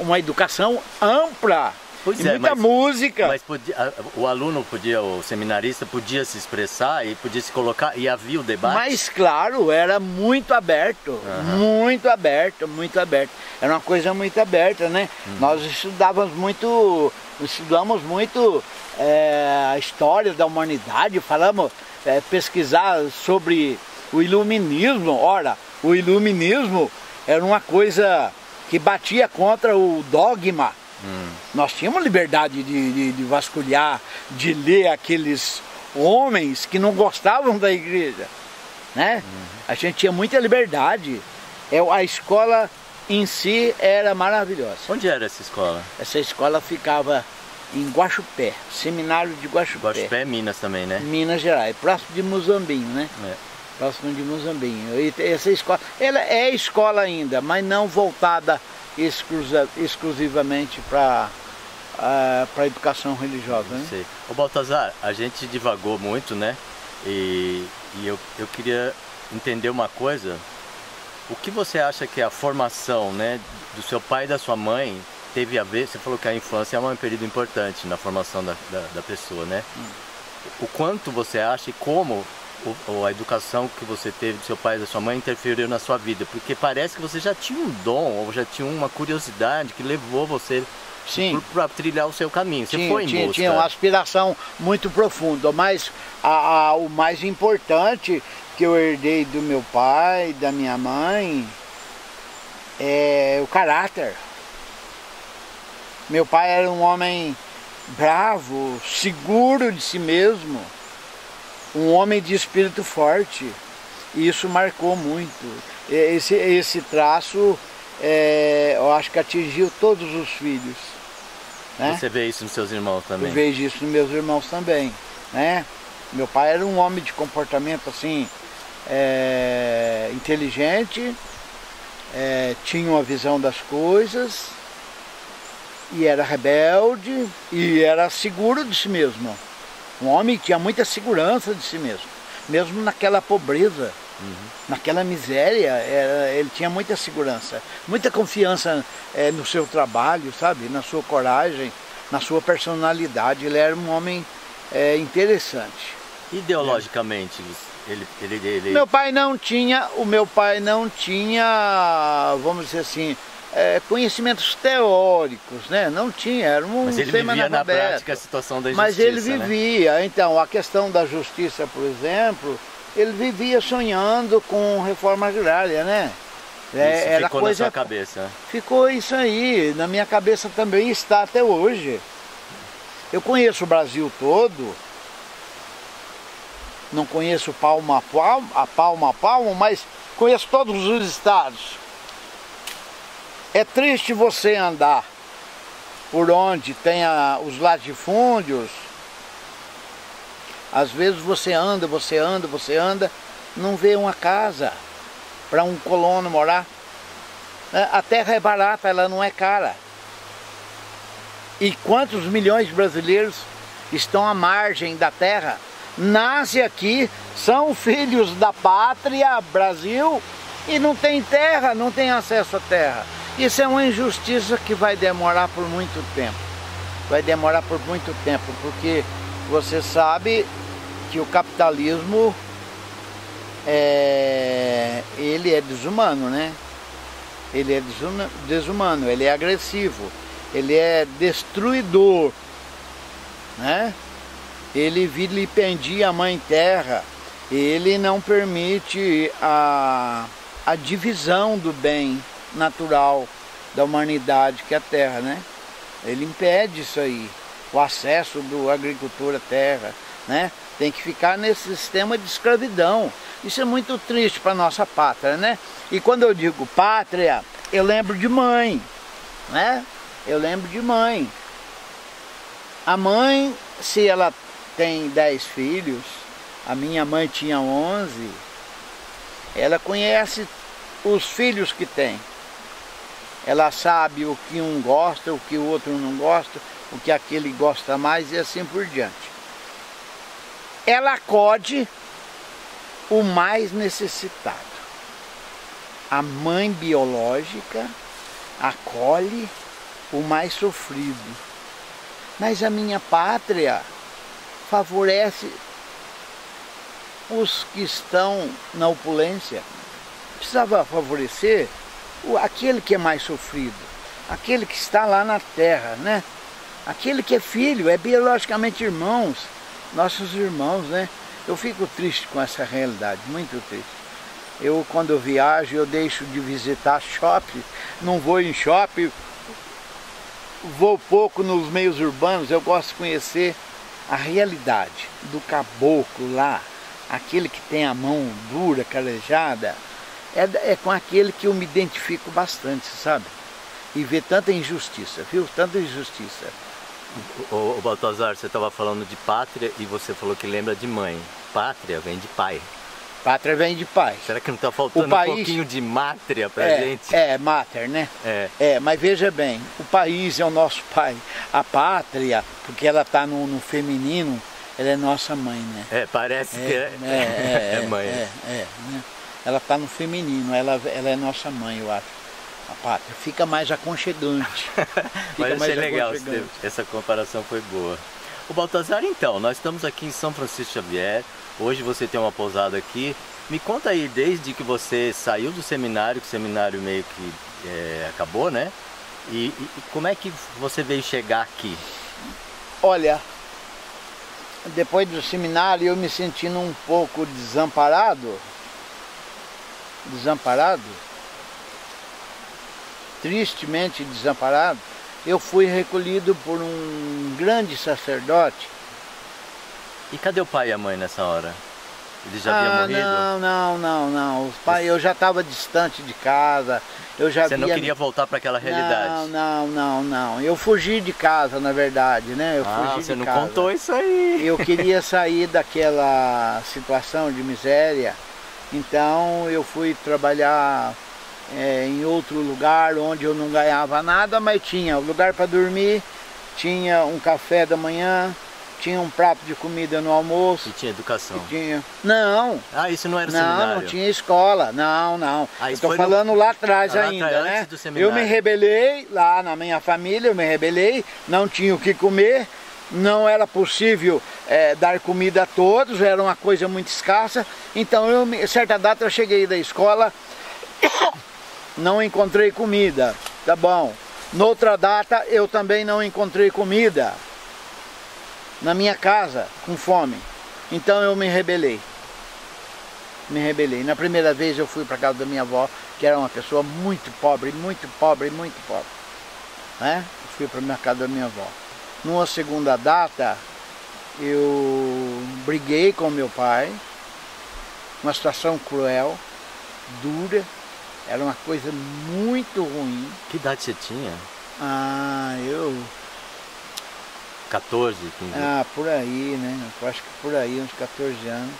uma educação ampla. Pois e é, muita mas, música. Mas podia, o aluno podia, o seminarista podia se expressar e podia se colocar e havia o debate? Mas claro, era muito aberto, uhum. muito aberto, muito aberto. Era uma coisa muito aberta, né? Uhum. Nós estudávamos muito, estudamos muito é, a história da humanidade, falamos, é, pesquisar sobre o iluminismo. Ora, o iluminismo era uma coisa que batia contra o dogma Hum. Nós tínhamos liberdade de, de, de, vasculhar, de ler aqueles homens que não gostavam da igreja. Né? Uhum. A gente tinha muita liberdade. É, a escola em si era maravilhosa. Onde era essa escola? Essa escola ficava em Guaxupé, seminário de Guaxupé. Guaxupé é Minas também, né? Minas Gerais, próximo de Muzambinho, né? É. Próximo de Muzambinho. E essa escola, ela é escola ainda, mas não voltada exclusivamente para uh, para a educação religiosa. Né? Sei. Ô Baltazar, a gente divagou muito, né? E, e eu, eu queria entender uma coisa. O que você acha que a formação né, do seu pai e da sua mãe teve a ver? Você falou que a infância é um período importante na formação da, da, da pessoa, né? Hum. O quanto você acha e como ou a educação que você teve do seu pai e da sua mãe interferiu na sua vida? Porque parece que você já tinha um dom, ou já tinha uma curiosidade que levou você para trilhar o seu caminho. Você tinha, foi em tinha, busca. Tinha uma aspiração muito profunda, mas a, a, o mais importante que eu herdei do meu pai, e da minha mãe, é o caráter. Meu pai era um homem bravo, seguro de si mesmo um homem de espírito forte. E isso marcou muito. Esse, esse traço, é, eu acho que atingiu todos os filhos. Né? Você vê isso nos seus irmãos também? Eu vejo isso nos meus irmãos também. Né? Meu pai era um homem de comportamento assim, é, inteligente, é, tinha uma visão das coisas, e era rebelde, e era seguro de si mesmo. Um homem que tinha muita segurança de si mesmo, mesmo naquela pobreza, uhum. naquela miséria, era, ele tinha muita segurança, muita confiança é, no seu trabalho, sabe, na sua coragem, na sua personalidade. Ele era um homem é, interessante. Ideologicamente, ele, ele, ele... Meu pai não tinha, o meu pai não tinha, vamos dizer assim, é, conhecimentos teóricos, né? Não tinha, era um Mas ele vivia na prática a situação da justiça, Mas ele né? vivia, né? então, a questão da justiça, por exemplo, ele vivia sonhando com reforma agrária, né? É, isso era ficou coisa, na sua cabeça? Ficou isso aí, na minha cabeça também está até hoje. Eu conheço o Brasil todo, não conheço palmo a palmo, a palmo a palmo, mas conheço todos os estados. É triste você andar por onde tem a, os latifúndios. Às vezes você anda, você anda, você anda, não vê uma casa para um colono morar. É, a terra é barata, ela não é cara. E quantos milhões de brasileiros estão à margem da terra? Nasce aqui, são filhos da pátria, Brasil, e não tem terra, não tem acesso à terra. Isso é uma injustiça que vai demorar por muito tempo. Vai demorar por muito tempo, porque você sabe que o capitalismo é, ele é desumano, né? Ele é desumano, ele é agressivo, ele é destruidor, né? Ele vilipendia a mãe terra, ele não permite a, a divisão do bem, natural da humanidade que é a terra, né? Ele impede isso aí, o acesso do agricultor à terra, né? Tem que ficar nesse sistema de escravidão. Isso é muito triste para nossa pátria, né? E quando eu digo pátria, eu lembro de mãe, né? Eu lembro de mãe. A mãe, se ela tem dez filhos, a minha mãe tinha onze, ela conhece os filhos que tem ela sabe o que um gosta, o que o outro não gosta, o que aquele gosta mais e assim por diante. Ela acode o mais necessitado. A mãe biológica acolhe o mais sofrido. Mas a minha pátria favorece os que estão na opulência. Precisava favorecer aquele que é mais sofrido, aquele que está lá na terra, né? Aquele que é filho, é biologicamente irmãos, nossos irmãos, né? Eu fico triste com essa realidade, muito triste. Eu, quando eu viajo, eu deixo de visitar shopping, não vou em shopping, vou pouco nos meios urbanos, eu gosto de conhecer a realidade do caboclo lá, aquele que tem a mão dura, calejada, é, é com aquele que eu me identifico bastante, sabe? E ver tanta injustiça, viu? Tanta injustiça. O, o Baltazar, você estava falando de pátria e você falou que lembra de mãe. Pátria vem de pai. Pátria vem de pai. Será que não está faltando país... um pouquinho de mátria pra é, gente? É, máter, né? É. é. Mas veja bem, o país é o nosso pai. A pátria, porque ela está no, no, feminino, ela é nossa mãe, né? É, parece é, que é, é, é, mãe. É, é, né? Ela está no feminino, ela, ela é nossa mãe, eu acho. A pátria fica mais aconchegante. Fica Mas achei legal, essa comparação foi boa. O Baltazar, então, nós estamos aqui em São Francisco Xavier, Hoje você tem uma pousada aqui. Me conta aí, desde que você saiu do seminário, que o seminário meio que é, acabou, né? E, e, como é que você veio chegar aqui? Olha, depois do seminário eu me sentindo um pouco desamparado. Desamparado. Tristemente desamparado. Eu fui recolhido por um grande sacerdote e cadê o pai e a mãe nessa hora? Eles já haviam ah, morrido? Não, não, não, não. Os pai, eu já estava distante de casa. Eu já Você via... não queria voltar para aquela realidade? Não, não, não, não. Eu fugi de casa, na verdade, né? Eu ah, fugi você não casa. contou isso aí. Eu queria sair daquela situação de miséria. Então eu fui trabalhar é, em outro lugar onde eu não ganhava nada, mas tinha lugar para dormir, tinha um café da manhã, tinha um prato de comida no almoço. E tinha educação? E tinha. Não. Ah, isso não era não, seminário? Não, não tinha escola. Não, não. Ah, Estou falando no... lá atrás ah, ainda, lá né? Eu me rebelei lá na minha família, eu me rebelei, não tinha o que comer, não era possível é, dar comida a todos, era uma coisa muito escassa. Então, eu, certa data eu cheguei da escola, não encontrei comida, tá bom. Noutra data eu também não encontrei comida na minha casa com fome. Então eu me rebelei. Me rebelei. Na primeira vez eu fui para casa da minha avó, que era uma pessoa muito pobre, muito pobre, muito pobre. Né? Eu fui para minha casa da minha avó. Numa segunda data, eu briguei com meu pai, uma situação cruel, dura, era uma coisa muito ruim. Que idade você tinha? Ah, eu 14, 15 Ah, por aí, né? Eu acho que por aí, uns 14 anos.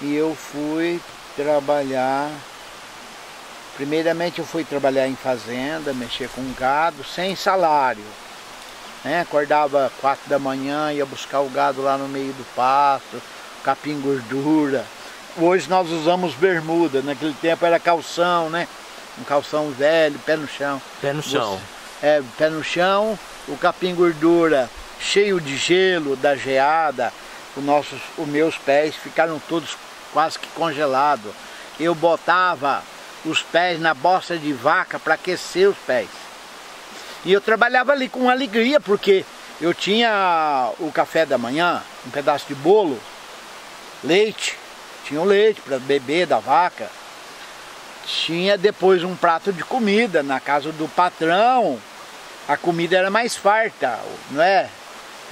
E eu fui trabalhar. Primeiramente eu fui trabalhar em fazenda, mexer com gado, sem salário. Né? Acordava 4 da manhã, ia buscar o gado lá no meio do pasto, capim gordura. Hoje nós usamos bermuda, naquele tempo era calção, né? Um calção velho, pé no chão. Pé no chão. Você, é, pé no chão, o capim gordura cheio de gelo da geada, os, nossos, os meus pés ficaram todos quase que congelados. Eu botava os pés na bosta de vaca para aquecer os pés. E eu trabalhava ali com alegria, porque eu tinha o café da manhã, um pedaço de bolo, leite, tinha o leite para beber da vaca. Tinha depois um prato de comida na casa do patrão. A comida era mais farta, não é?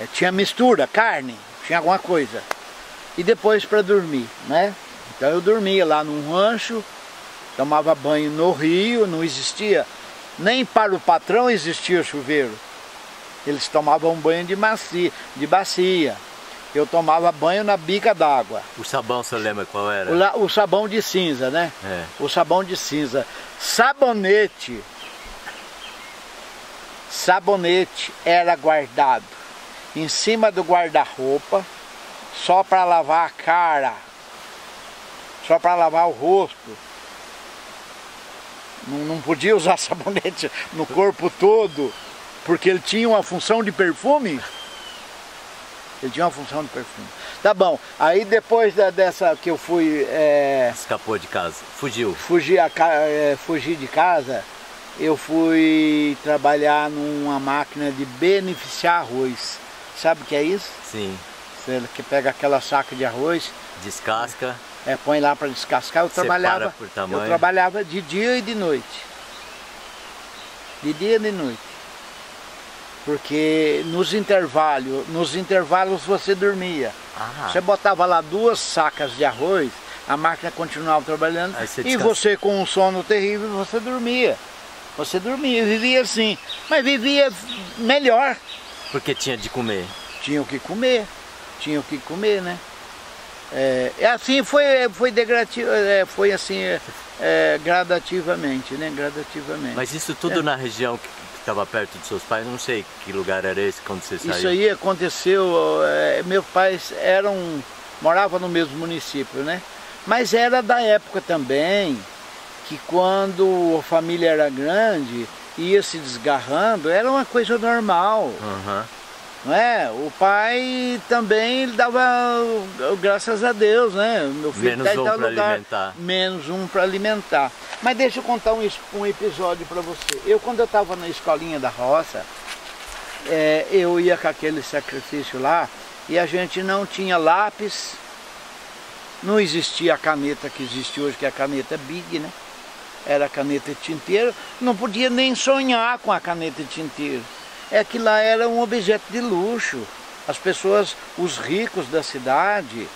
É, tinha mistura, carne, tinha alguma coisa. E depois para dormir, né? Então eu dormia lá num rancho, tomava banho no rio, não existia, nem para o patrão existia chuveiro. Eles tomavam banho de, macia, de bacia. Eu tomava banho na bica d'água. O sabão, você lembra qual era? O, o sabão de cinza, né? É. O sabão de cinza. Sabonete. Sabonete era guardado em cima do guarda-roupa, só para lavar a cara, só para lavar o rosto. Não, não podia usar sabonete no corpo todo, porque ele tinha uma função de perfume. Ele tinha uma função de perfume. Tá bom, aí depois da, dessa que eu fui... É, Escapou de casa, fugiu. Fugi, a, é, fugi de casa, eu fui trabalhar numa máquina de beneficiar arroz. Sabe o que é isso? Sim. Você que pega aquela saca de arroz. Descasca. É, põe lá para descascar. Eu trabalhava, por tamanho. eu trabalhava de dia e de noite. De dia e de noite. Porque nos intervalos, nos intervalos você dormia. Ah. Você botava lá duas sacas de arroz, a máquina continuava trabalhando você e você com um sono terrível, você dormia. Você dormia, vivia assim, mas vivia melhor. Porque tinha de comer. Tinha o que comer, tinha o que comer, né? É, é assim, foi, foi degradativo, é, foi assim, é, gradativamente, né? Gradativamente. Mas isso tudo É. na região que estava perto dos seus pais? Não sei que lugar era esse quando você saiu. Isso aí aconteceu, é, meus pais eram, moravam no mesmo município, né? Mas era da época também que quando a família era grande, ia se desgarrando, era uma coisa normal, Aham. Não é? O pai também dava graças a Deus, né? Meu filho Menos tá um para alimentar. menos um para alimentar. Mas deixa eu contar um, um episódio para você. Eu quando eu estava na escolinha da roça, é, eu ia com aquele sacrifício lá e a gente não tinha lápis, não existia a caneta que existe hoje, que é a caneta Big, né? Era a caneta tinteiro, não podia nem sonhar com a caneta tinteiro. É que lá era um objeto de luxo. As pessoas, os ricos da cidade,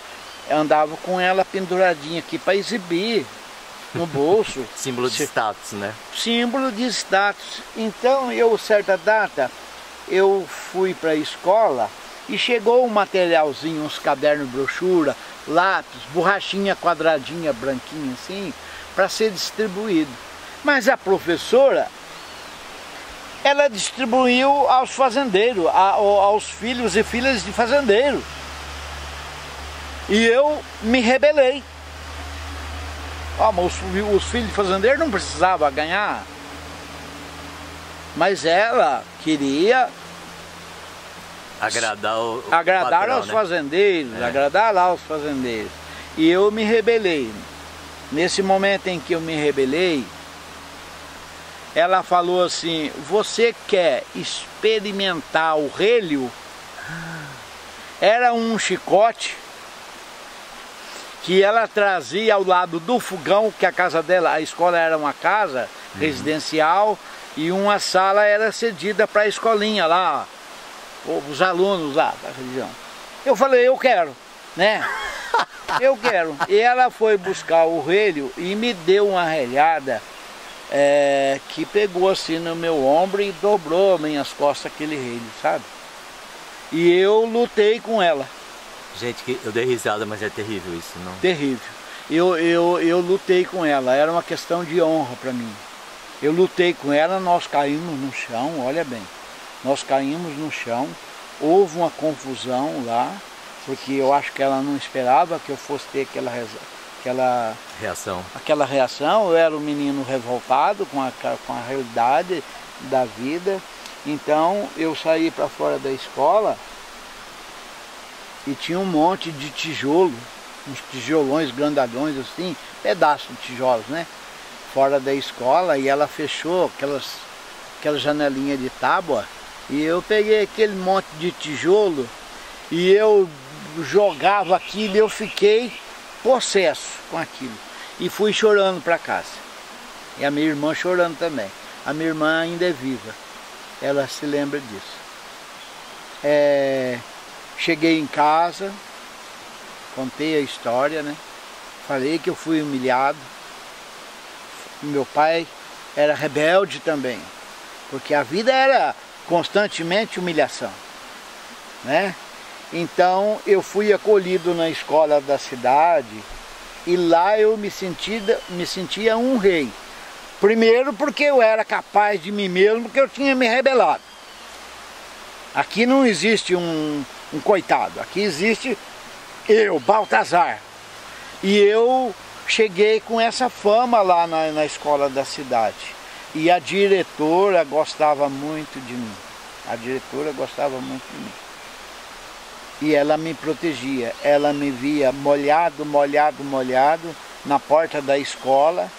andavam com ela penduradinha aqui para exibir no bolso Símbolo de status, né? símbolo de status. Então, eu, certa data, eu fui para a escola e chegou um materialzinho, uns cadernos brochura, lápis, borrachinha quadradinha, branquinha assim, para ser distribuído. Mas a professora, ela distribuiu aos fazendeiros, a- ao- aos filhos e filhas de fazendeiro. E eu me rebelei. Ó, mas os, os filhos de fazendeiro não precisavam ganhar. Mas ela queria Agradar o, o agradar patrão, aos né? fazendeiros, É. agradar lá aos fazendeiros. E eu me rebelei. Nesse momento em que eu me rebelei, ela falou assim: Você quer experimentar o relho? Era um chicote que ela trazia ao lado do fogão, que a casa dela, a escola era uma casa residencial e uma sala era cedida para a escolinha lá, os alunos lá da região. Eu falei, eu quero, né? Eu quero. E ela foi buscar o relho e me deu uma relhada é, que pegou assim no meu ombro e dobrou minhas costas aquele relho, sabe? E eu lutei com ela, Gente, que eu dei risada, mas é terrível isso, não? terrível. Eu, eu, eu lutei com ela, era uma questão de honra para mim. Eu lutei com ela, nós caímos no chão, olha bem. Nós caímos no chão, houve uma confusão lá, porque eu acho que ela não esperava que eu fosse ter aquela, aquela, Reação. aquela reação. Eu era um menino revoltado com a, com a realidade da vida. Então eu saí para fora da escola e tinha um monte de tijolo, uns tijolões grandalhões assim, pedaços de tijolos, né? Fora da escola e ela fechou aquelas, aquela janelinha de tábua e eu peguei aquele monte de tijolo e eu jogava aquilo e eu fiquei possesso com aquilo. E fui chorando para casa. E a minha irmã chorando também. A minha irmã ainda é viva. Ela se lembra disso. É, cheguei em casa, contei a história, né? Falei que eu fui humilhado. Meu pai era rebelde também, porque a vida era constantemente humilhação, né? Então eu fui acolhido na escola da cidade e lá eu me, sentida, me sentia um rei. Primeiro porque eu era capaz de mim mesmo, porque eu tinha me rebelado. Aqui não existe um, um coitado, aqui existe eu, Baltazar. E eu cheguei com essa fama lá na, na escola da cidade. E a diretora gostava muito de mim. A diretora gostava muito de mim. E ela me protegia. Ela me via molhado, molhado, molhado na porta da escola.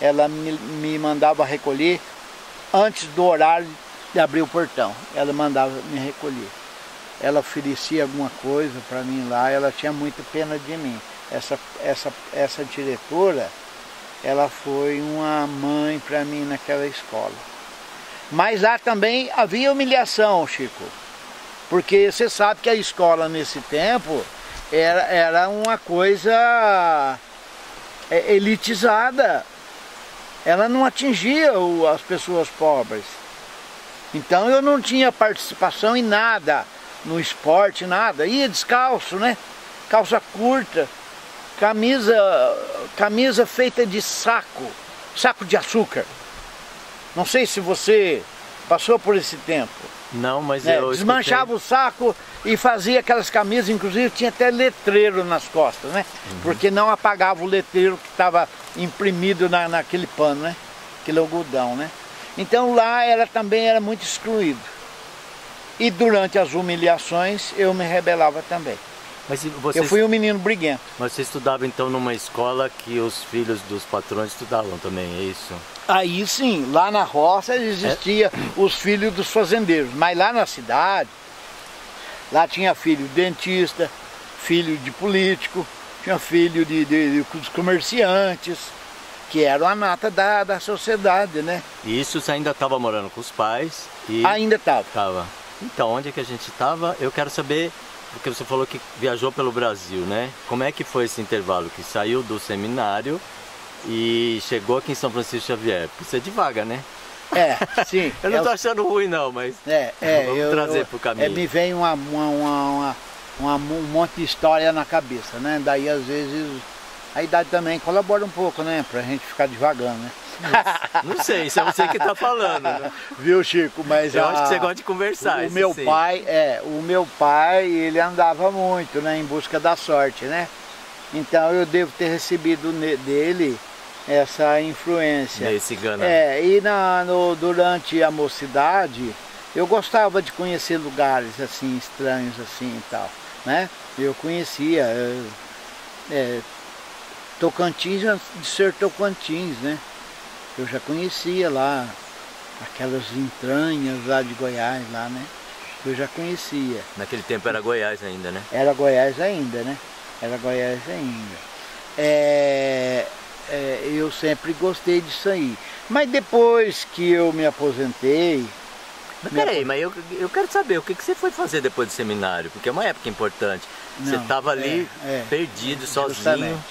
Ela me, me mandava recolher antes do horário de abrir o portão. Ela mandava me recolher. Ela oferecia alguma coisa para mim lá. Ela tinha muita pena de mim. Essa, essa, essa diretora, ela foi uma mãe para mim naquela escola. Mas lá também havia humilhação, Chico. Porque você sabe que a escola nesse tempo era, era uma coisa é, elitizada. Ela não atingia o- as pessoas pobres. Então eu não tinha participação em nada, no esporte, nada. Ia descalço, né? calça curta, camisa, camisa feita de saco, saco de açúcar. Não sei se você passou por esse tempo. Não, mas é, eu Desmanchava escutei. o saco e fazia aquelas camisas, inclusive tinha até letreiro nas costas, né? Uhum. Porque não apagava o letreiro que estava imprimido na, naquele pano, né? Aquele algodão, né? Então lá ela também era muito excluído. E durante as humilhações eu me rebelava também. Você, eu fui um menino briguento. Mas você estudava então numa escola que os filhos dos patrões estudavam também, é isso? Aí sim, lá na roça existia é? os filhos dos fazendeiros, mas lá na cidade, lá tinha filho de dentista, filho de político, tinha filho de, de, dos comerciantes, que eram a nata da, da sociedade, né? Isso você ainda estava morando com os pais? E... Ainda estava. Tava. Então, onde é que a gente estava? Eu quero saber porque você falou que viajou pelo Brasil, né? Como é que foi esse intervalo que saiu do seminário e chegou aqui em São Francisco Xavier? Porque você é devagar, né? É, sim. eu não estou é achando ruim não, mas é, é, vamos eu, trazer eu, pro caminho. É, me vem uma, uma, uma, um monte de história na cabeça, né? Daí às vezes a idade também colabora um pouco, né? Pra gente ficar devagando, né? Não sei, isso é você que está falando. Né? Viu, Chico? Mas eu a, acho que você gosta de conversar. O meu sim. pai, é, o meu pai, ele andava muito, né, em busca da sorte, né? Então eu devo ter recebido dele essa influência. Meio cigana. É, e na, no, durante a mocidade, eu gostava de conhecer lugares assim, estranhos assim e tal, né? Eu conhecia, eu, é, Tocantins, de ser Tocantins, né? eu já conhecia lá aquelas entranhas lá de Goiás, lá, né? Eu já conhecia. Naquele tempo era Goiás ainda, né? Era Goiás ainda, né? Era Goiás ainda. É, é, eu sempre gostei disso aí. Mas depois que eu me aposentei. Mas peraí, mas eu, eu quero saber o que, que você foi fazer depois do seminário, porque é uma época importante. Não, você estava ali é, é, perdido, sozinho.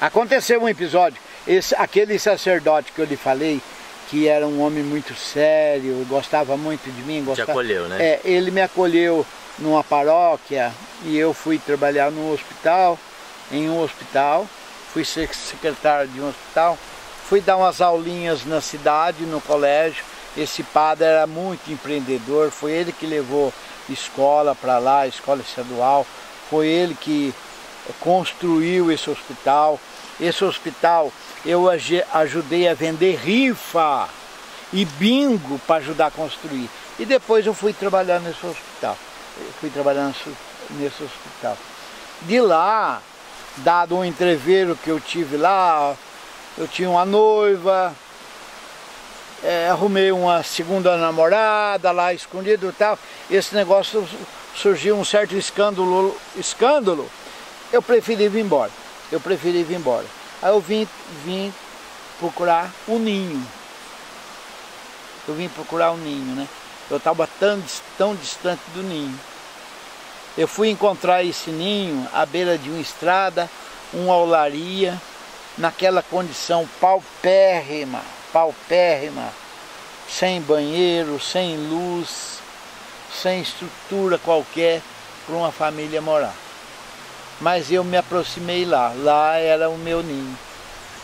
Aconteceu um episódio esse, aquele sacerdote que eu lhe falei, que era um homem muito sério, gostava muito de mim. Gostava, Te acolheu, né? É, ele me acolheu numa paróquia e eu fui trabalhar no hospital, em um hospital, fui secretário de um hospital, fui dar umas aulinhas na cidade, no colégio. Esse padre era muito empreendedor, foi ele que levou escola para lá, escola estadual, foi ele que construiu esse hospital. Esse hospital eu ajudei a vender rifa e bingo para ajudar a construir. E depois eu fui trabalhar nesse hospital. Eu fui trabalhar nesse hospital. De lá, dado um entreveiro que eu tive lá, eu tinha uma noiva, é, arrumei uma segunda namorada lá escondido e tal. Esse negócio surgiu um certo escândalo, escândalo. Eu preferi vir embora. Eu preferi vir embora. Aí eu vim, vim procurar o um ninho. Eu vim procurar o um ninho, né? Eu estava tão, tão distante do ninho. Eu fui encontrar esse ninho à beira de uma estrada, uma olaria, naquela condição paupérrima, paupérrima, sem banheiro, sem luz, sem estrutura qualquer para uma família morar mas eu me aproximei lá, lá era o meu ninho.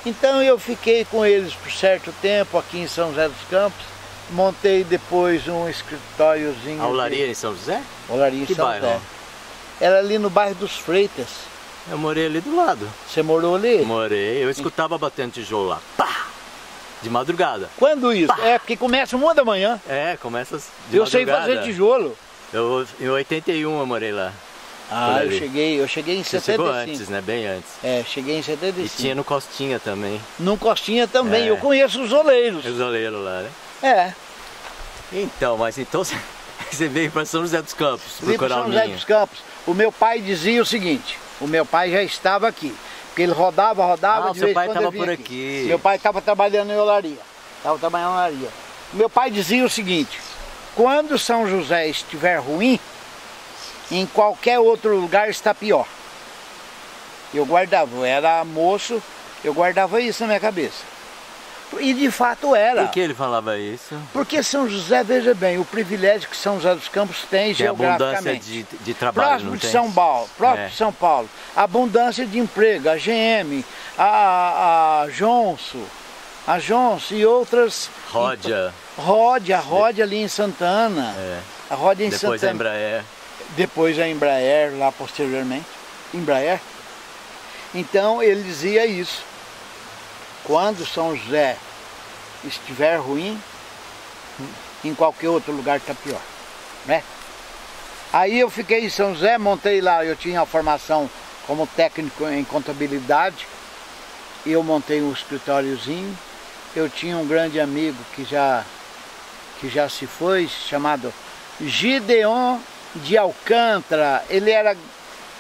Então eu fiquei com eles por certo tempo aqui em São José dos Campos, montei depois um escritóriozinho. A Olaria de... em São José? Olaria em São bairro? José. Era ali no bairro dos Freitas. Eu morei ali do lado. Você morou ali? Morei, eu escutava batendo tijolo lá. Pá! De madrugada. Quando isso? Pá! É, porque começa uma da manhã. É, começa de Eu madrugada. sei fazer tijolo. Eu, em 81 eu morei lá. Ah, eu cheguei, eu cheguei em Você 75. Chegou antes, né? Bem antes. É, cheguei em 75. E tinha no Costinha também. No Costinha também, é. eu conheço os oleiros. Os oleiros lá, né? É. Então, mas então você veio para São José dos Campos Vim para São José dos Campos. O meu pai dizia o seguinte, o meu pai já estava aqui. Porque ele rodava, rodava, ah, de seu pai estava por aqui. aqui. Meu pai estava trabalhando em olaria. Estava trabalhando em olaria. Meu pai dizia o seguinte, quando São José estiver ruim, em qualquer outro lugar está pior. Eu guardava, eu era moço, eu guardava isso na minha cabeça. E de fato era. Por que ele falava isso? Porque São José, veja bem, o privilégio que São José dos Campos tem, tem geograficamente. abundância de, de trabalho, Próximo de? São Paulo, próximo É. de São Paulo. Abundância de emprego, a GM, a, a Jonso, a Jonso e outras. Ródia, Rode, a Rode ali em Santana. é. A Rode em depois a Santana. Embraer. Depois a Embraer, lá posteriormente. Embraer. Então ele dizia isso. Quando São José estiver ruim, em qualquer outro lugar está pior. Né? Aí eu fiquei em São José, montei lá, eu tinha a formação como técnico em contabilidade, eu montei um escritóriozinho. Eu tinha um grande amigo que já, que já se foi, chamado Gideon de Alcântara, ele era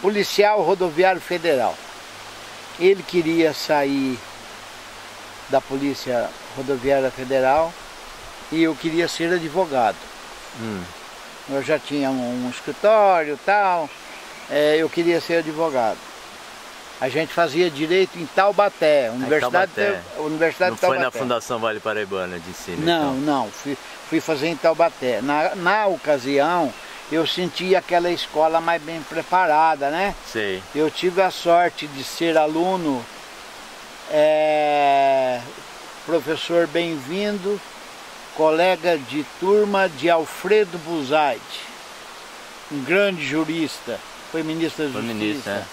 policial rodoviário federal. Ele queria sair da Polícia Rodoviária Federal e eu queria ser advogado. Hum. Eu já tinha um, um escritório e tal, é, eu queria ser advogado. A gente fazia direito em Taubaté, Universidade, Taubaté. de, Universidade Não de foi Taubaté. na Fundação Vale Paraibana de ensino? Não, então. não, fui, fui fazer em Taubaté. Na, na ocasião, eu senti aquela escola mais bem preparada, né? Sei. Eu tive a sorte de ser aluno, é, professor bem-vindo, colega de turma de Alfredo Buzaide, um grande jurista, foi ministro da Foi Justiça. ministro, é.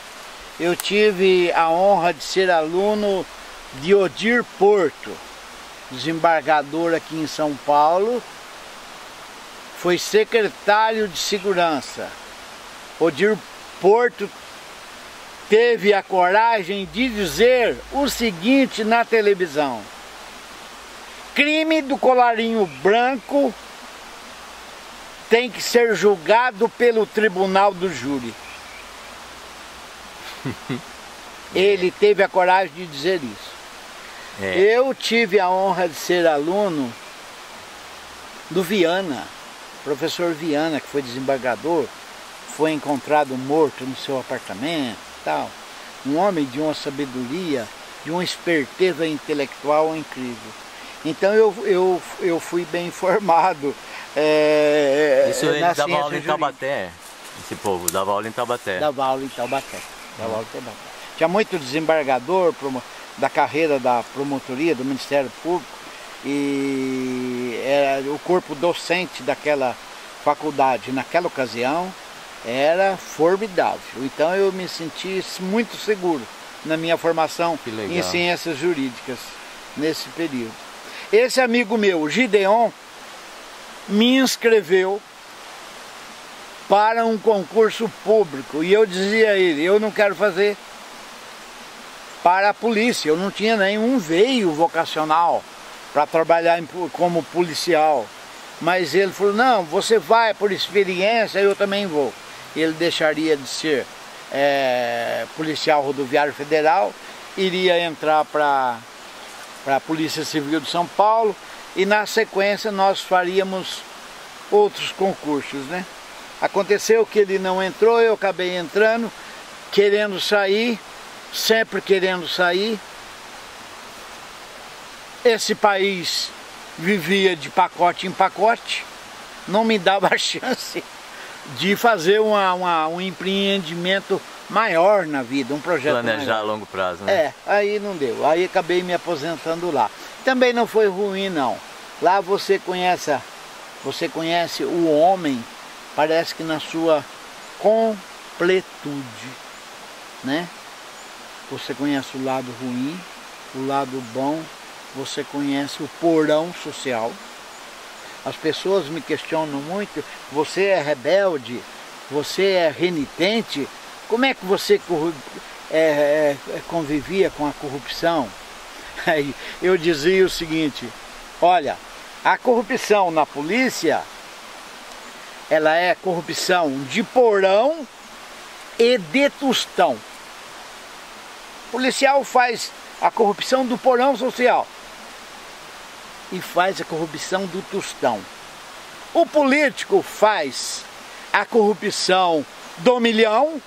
Eu tive a honra de ser aluno de Odir Porto, desembargador aqui em São Paulo, foi secretário de segurança. Odir Porto teve a coragem de dizer o seguinte na televisão: crime do colarinho branco tem que ser julgado pelo tribunal do júri. Ele teve a coragem de dizer isso. É. Eu tive a honra de ser aluno do Viana, professor Viana, que foi desembargador, foi encontrado morto no seu apartamento Um homem de uma sabedoria, de uma esperteza intelectual incrível. Então eu, eu, eu fui bem informado. É, Isso na ele dava aula em jurídica. Taubaté. Esse povo dava aula em Taubaté. Dava aula em Taubaté. Dava aula em Taubaté. Tinha muito desembargador da carreira da promotoria, do Ministério Público, e era o corpo docente daquela faculdade naquela ocasião era formidável. Então eu me senti muito seguro na minha formação em ciências jurídicas nesse período. Esse amigo meu, Gideon, me inscreveu para um concurso público e eu dizia a ele, eu não quero fazer para a polícia, eu não tinha nenhum veio vocacional para trabalhar como policial. Mas ele falou, não, você vai por experiência, eu também vou. Ele deixaria de ser eh, policial rodoviário federal, iria entrar para a Polícia Civil de São Paulo e na sequência nós faríamos outros concursos, né? Aconteceu que ele não entrou, eu acabei entrando, querendo sair, sempre querendo sair. Esse país vivia de pacote em pacote, não me dava chance de fazer uma, uma- um empreendimento maior na vida, um projeto Planejar maior. a longo prazo, né? É, aí não deu. Aí acabei me aposentando lá. Também não foi ruim não. Lá você conhece, você conhece o homem, parece que na sua completude, né? Você conhece o lado ruim, o lado bom, você conhece o porão social. As pessoas me questionam muito, você é rebelde, você é renitente, como é que você é, é, convivia com a corrupção? Aí eu dizia o seguinte, olha, a corrupção na polícia, ela é corrupção de porão e de tostão. O policial faz a corrupção do porão social e faz a corrupção do tostão. O político faz a corrupção do milhão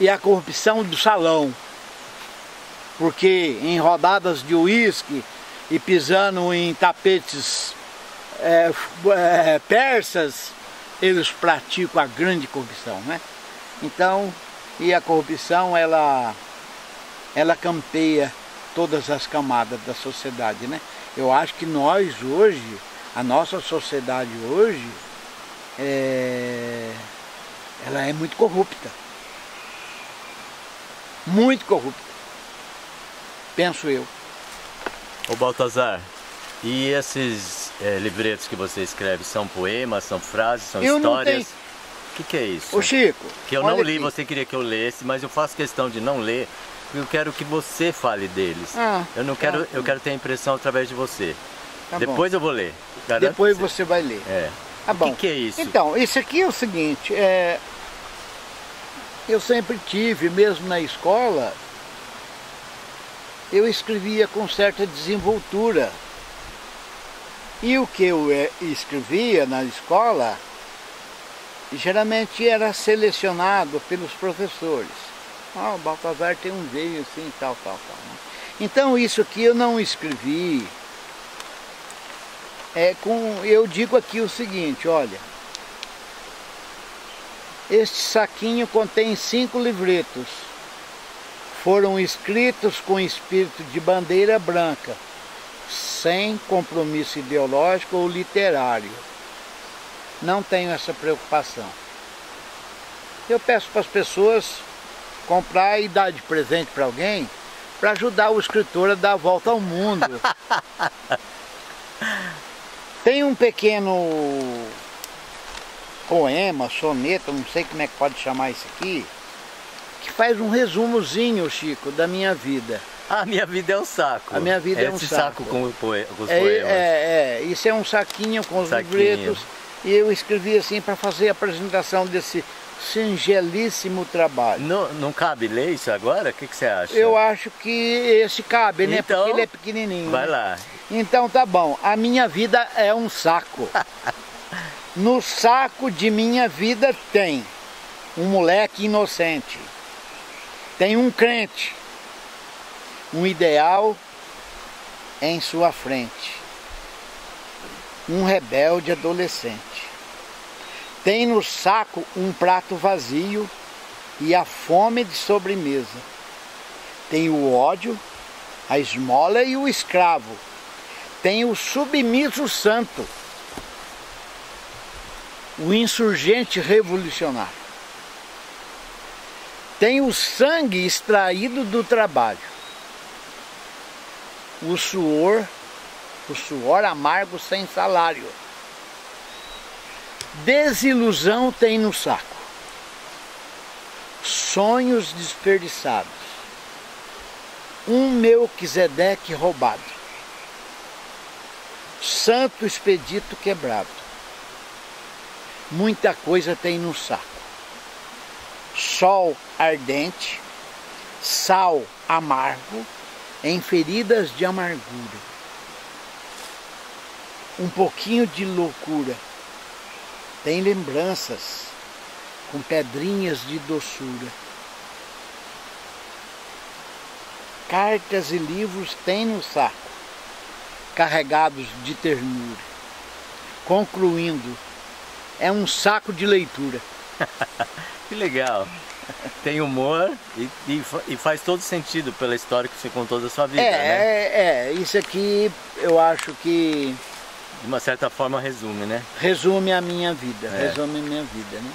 e a corrupção do salão. Porque em rodadas de uísque, e pisando em tapetes é, é, persas, eles praticam a grande corrupção, né? Então, e a corrupção, ela, ela campeia todas as camadas da sociedade, né? Eu acho que nós hoje, a nossa sociedade hoje, é, ela é muito corrupta. Muito corrupta. Penso eu. Ô Baltazar, e esses é, livretos que você escreve são poemas, são frases, são eu histórias? O que, que é isso? Ô Chico. Que eu não li, aqui. você queria que eu lesse, mas eu faço questão de não ler, eu quero que você fale deles. Ah, eu não quero, tá. eu quero ter a impressão através de você. Tá Depois eu vou ler. Depois você. você vai ler. É. Tá bom. O que, que, é isso? Então, isso aqui é o seguinte, é... eu sempre tive, mesmo na escola, eu escrevia com certa desenvoltura. E o que eu é, escrevia na escola, geralmente era selecionado pelos professores. Ah, o Baltazar tem um veio assim, tal, tal, tal. Né? Então isso aqui eu não escrevi é com, eu digo aqui o seguinte, olha, este saquinho contém cinco livretos. Foram escritos com espírito de bandeira branca, sem compromisso ideológico ou literário. Não tenho essa preocupação. Eu peço para as pessoas comprar e dar de presente para alguém para ajudar o escritor a dar a volta ao mundo. Tem um pequeno poema, soneto, não sei como é que pode chamar isso aqui, que faz um resumozinho, Chico, da minha vida. A minha vida é um saco. A minha vida é, é um saco. saco com, com os é, poemas. É, é, isso é um saquinho com os saquinho. livretos. E eu escrevi assim para fazer a apresentação desse singelíssimo trabalho. Não, não cabe ler isso agora? O que, que você acha? Eu acho que esse cabe, né? Então, Porque ele é pequenininho. Vai né? lá. Então tá bom, a minha vida é um saco. No saco de minha vida tem um moleque inocente, tem um crente, um ideal em sua frente, um rebelde adolescente. Tem no saco um prato vazio e a fome de sobremesa. Tem o ódio, a esmola e o escravo tem o submisso santo, o insurgente revolucionário. Tem o sangue extraído do trabalho, o suor, o suor amargo sem salário. Desilusão tem no saco, sonhos desperdiçados, um Melquisedeque roubado santo expedito quebrado. Muita coisa tem no saco. Sol ardente, sal amargo, em feridas de amargura. Um pouquinho de loucura. Tem lembranças com pedrinhas de doçura. Cartas e livros tem no saco carregados de ternura. Concluindo, é um saco de leitura. que legal. Tem humor e, e, e, faz todo sentido pela história que você contou da sua vida, é, né? É, é, isso aqui eu acho que... De uma certa forma resume, né? Resume a minha vida, é. resume a minha vida, né?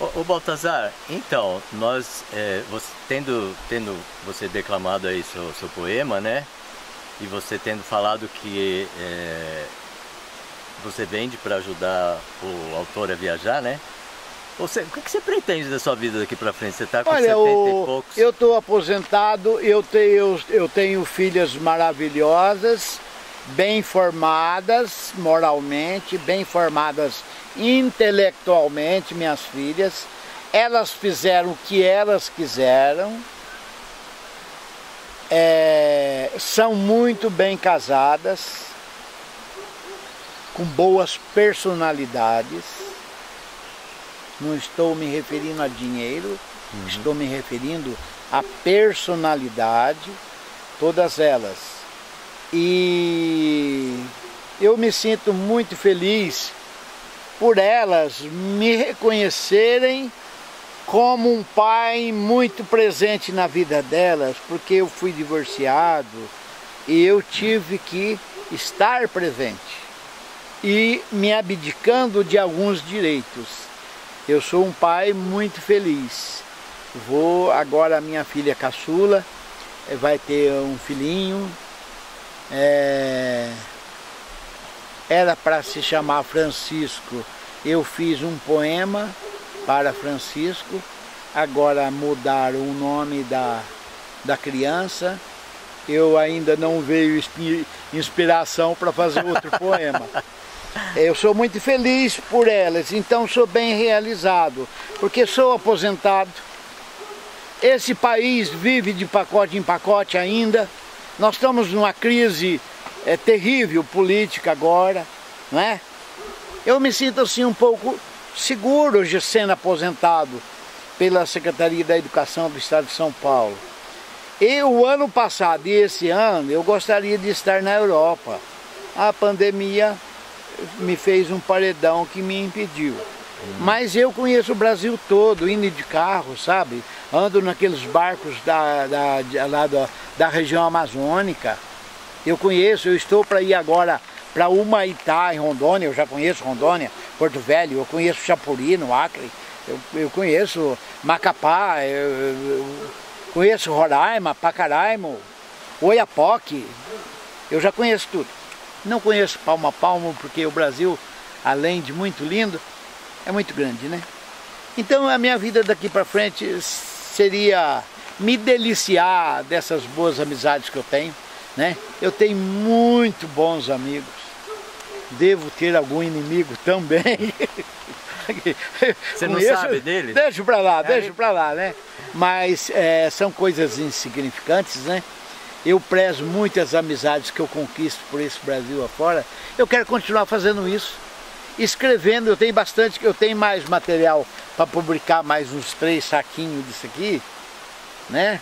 Ô, ô Baltazar, então, nós, é, você, tendo, tendo você declamado aí seu, seu poema, né? e você tendo falado que é, você vende para ajudar o autor a viajar, né? Você, o que você pretende da sua vida daqui para frente? Você está com Olha, 70 o, e poucos? Eu estou aposentado, eu tenho, eu tenho filhas maravilhosas, bem formadas moralmente, bem formadas intelectualmente, minhas filhas. Elas fizeram o que elas quiseram é, são muito bem casadas, com boas personalidades. Não estou me referindo a dinheiro, uhum. estou me referindo a personalidade, todas elas E eu me sinto muito feliz por elas me reconhecerem como um pai muito presente na vida delas, porque eu fui divorciado e eu tive que estar presente e me abdicando de alguns direitos. Eu sou um pai muito feliz. Vou agora minha filha caçula vai ter um filhinho. É... Era para se chamar Francisco. Eu fiz um poema para Francisco. Agora mudaram o nome da, da criança. Eu ainda não veio inspiração para fazer outro poema. Eu sou muito feliz por elas, então sou bem realizado, porque sou aposentado. Esse país vive de pacote em pacote ainda. Nós estamos numa crise é, terrível política agora, não é? Eu me sinto assim um pouco seguro de sendo aposentado pela Secretaria da Educação do Estado de São Paulo. E o ano passado e esse ano eu gostaria de estar na Europa. A pandemia me fez um paredão que me impediu. Mas eu conheço o Brasil todo, indo de carro, sabe? Ando naqueles barcos da, da, lá da, da região amazônica. Eu conheço, eu estou para ir agora para Humaitá, em Rondônia, eu já conheço Rondônia, Porto Velho, eu conheço Chapuri, no Acre, eu, eu conheço Macapá, eu, eu conheço Roraima, Pacaraimo, Oiapoque, eu já conheço tudo. Não conheço palmo a palmo, porque o Brasil, além de muito lindo, é muito grande, né? Então a minha vida daqui para frente seria me deliciar dessas boas amizades que eu tenho, né? Eu tenho muito bons amigos. Devo ter algum inimigo também. Você não sabe dele? Deixa para lá, é. deixa para lá, né? Mas é, são coisas insignificantes, né? Eu prezo muito as amizades que eu conquisto por esse Brasil afora. Eu quero continuar fazendo isso. Escrevendo, eu tenho bastante, eu tenho mais material para publicar, mais uns três saquinhos disso aqui, né?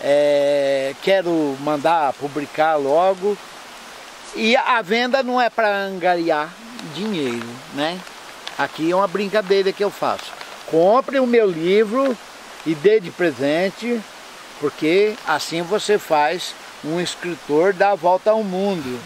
É, quero mandar publicar logo. E a venda não é para angariar dinheiro, né? Aqui é uma brincadeira que eu faço. Compre o meu livro e dê de presente porque assim você faz um escritor dar a volta ao mundo.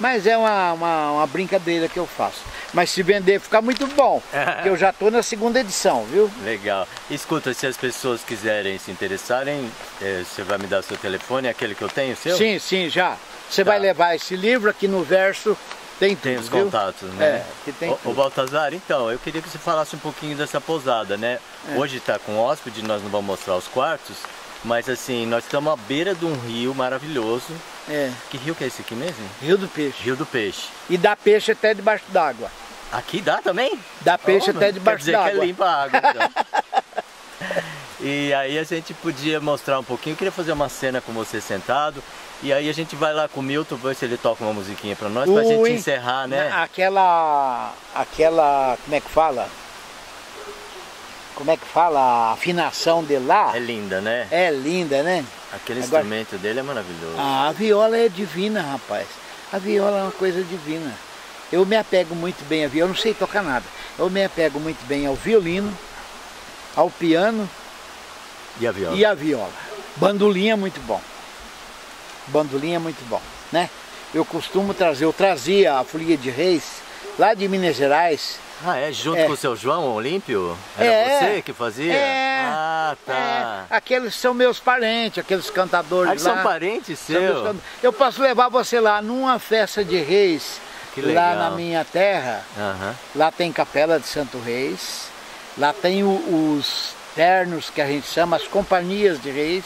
Mas é uma, uma, uma brincadeira que eu faço. Mas se vender ficar muito bom, porque eu já estou na segunda edição, viu? Legal. Escuta, se as pessoas quiserem se interessarem, é, você vai me dar seu telefone, aquele que eu tenho, seu? Sim, sim, já. Você tá. vai levar esse livro aqui no verso, tem tudo, Tem os viu? contatos, né? É, tem o, o Baltazar, então, eu queria que você falasse um pouquinho dessa pousada, né? É. Hoje está com hóspede, nós não vamos mostrar os quartos, mas assim, nós estamos à beira de um rio maravilhoso. É. Que rio que é esse aqui mesmo? Rio do Peixe. Rio do Peixe. E dá peixe até debaixo d'água. Aqui dá também? Dá peixe oh, até debaixo d'água. Quer dizer que é limpa a água, então. e aí a gente podia mostrar um pouquinho. Eu queria fazer uma cena com você sentado. E aí a gente vai lá com o Milton, ver se ele toca uma musiquinha pra nós, pra gente encerrar, né? Aquela... Aquela... Como é que fala? como é que fala, a afinação de lá. É linda, né? É linda, né? Aquele Agora, instrumento dele é maravilhoso. Ah, a viola é divina, rapaz. A viola é uma coisa divina. Eu me apego muito bem a viola, eu não sei tocar nada. Eu me apego muito bem ao violino, ao piano e a viola. E a viola. Bandolim é muito bom. Bandolim é muito bom, né? Eu costumo trazer, eu trazia a folia de reis lá de Minas Gerais, ah, é? Junto é. com o seu João Olímpio? Era é, você que fazia? É. Ah, tá. É. Aqueles são meus parentes, aqueles cantadores ah, lá. são parentes seus? São Eu posso levar você lá numa festa de reis, lá na minha terra. Uhum. Lá tem Capela de Santo Reis, lá tem o, os ternos que a gente chama, as companhias de reis,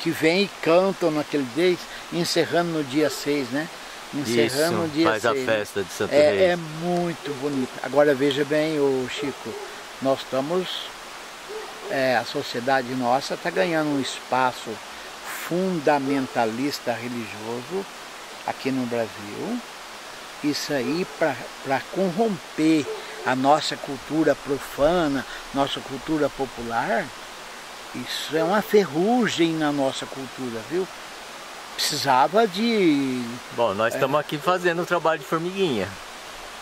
que vêm e cantam naquele dia, encerrando no dia 6, né? Encerrando Isso, dia faz 6. a festa de Santo é, Reis. É muito bonito. Agora veja bem, o Chico, nós estamos, é, a sociedade nossa está ganhando um espaço fundamentalista religioso aqui no Brasil. Isso aí para corromper a nossa cultura profana, nossa cultura popular, isso é uma ferrugem na nossa cultura, viu? Precisava de... Bom, nós estamos é. aqui fazendo um trabalho de formiguinha.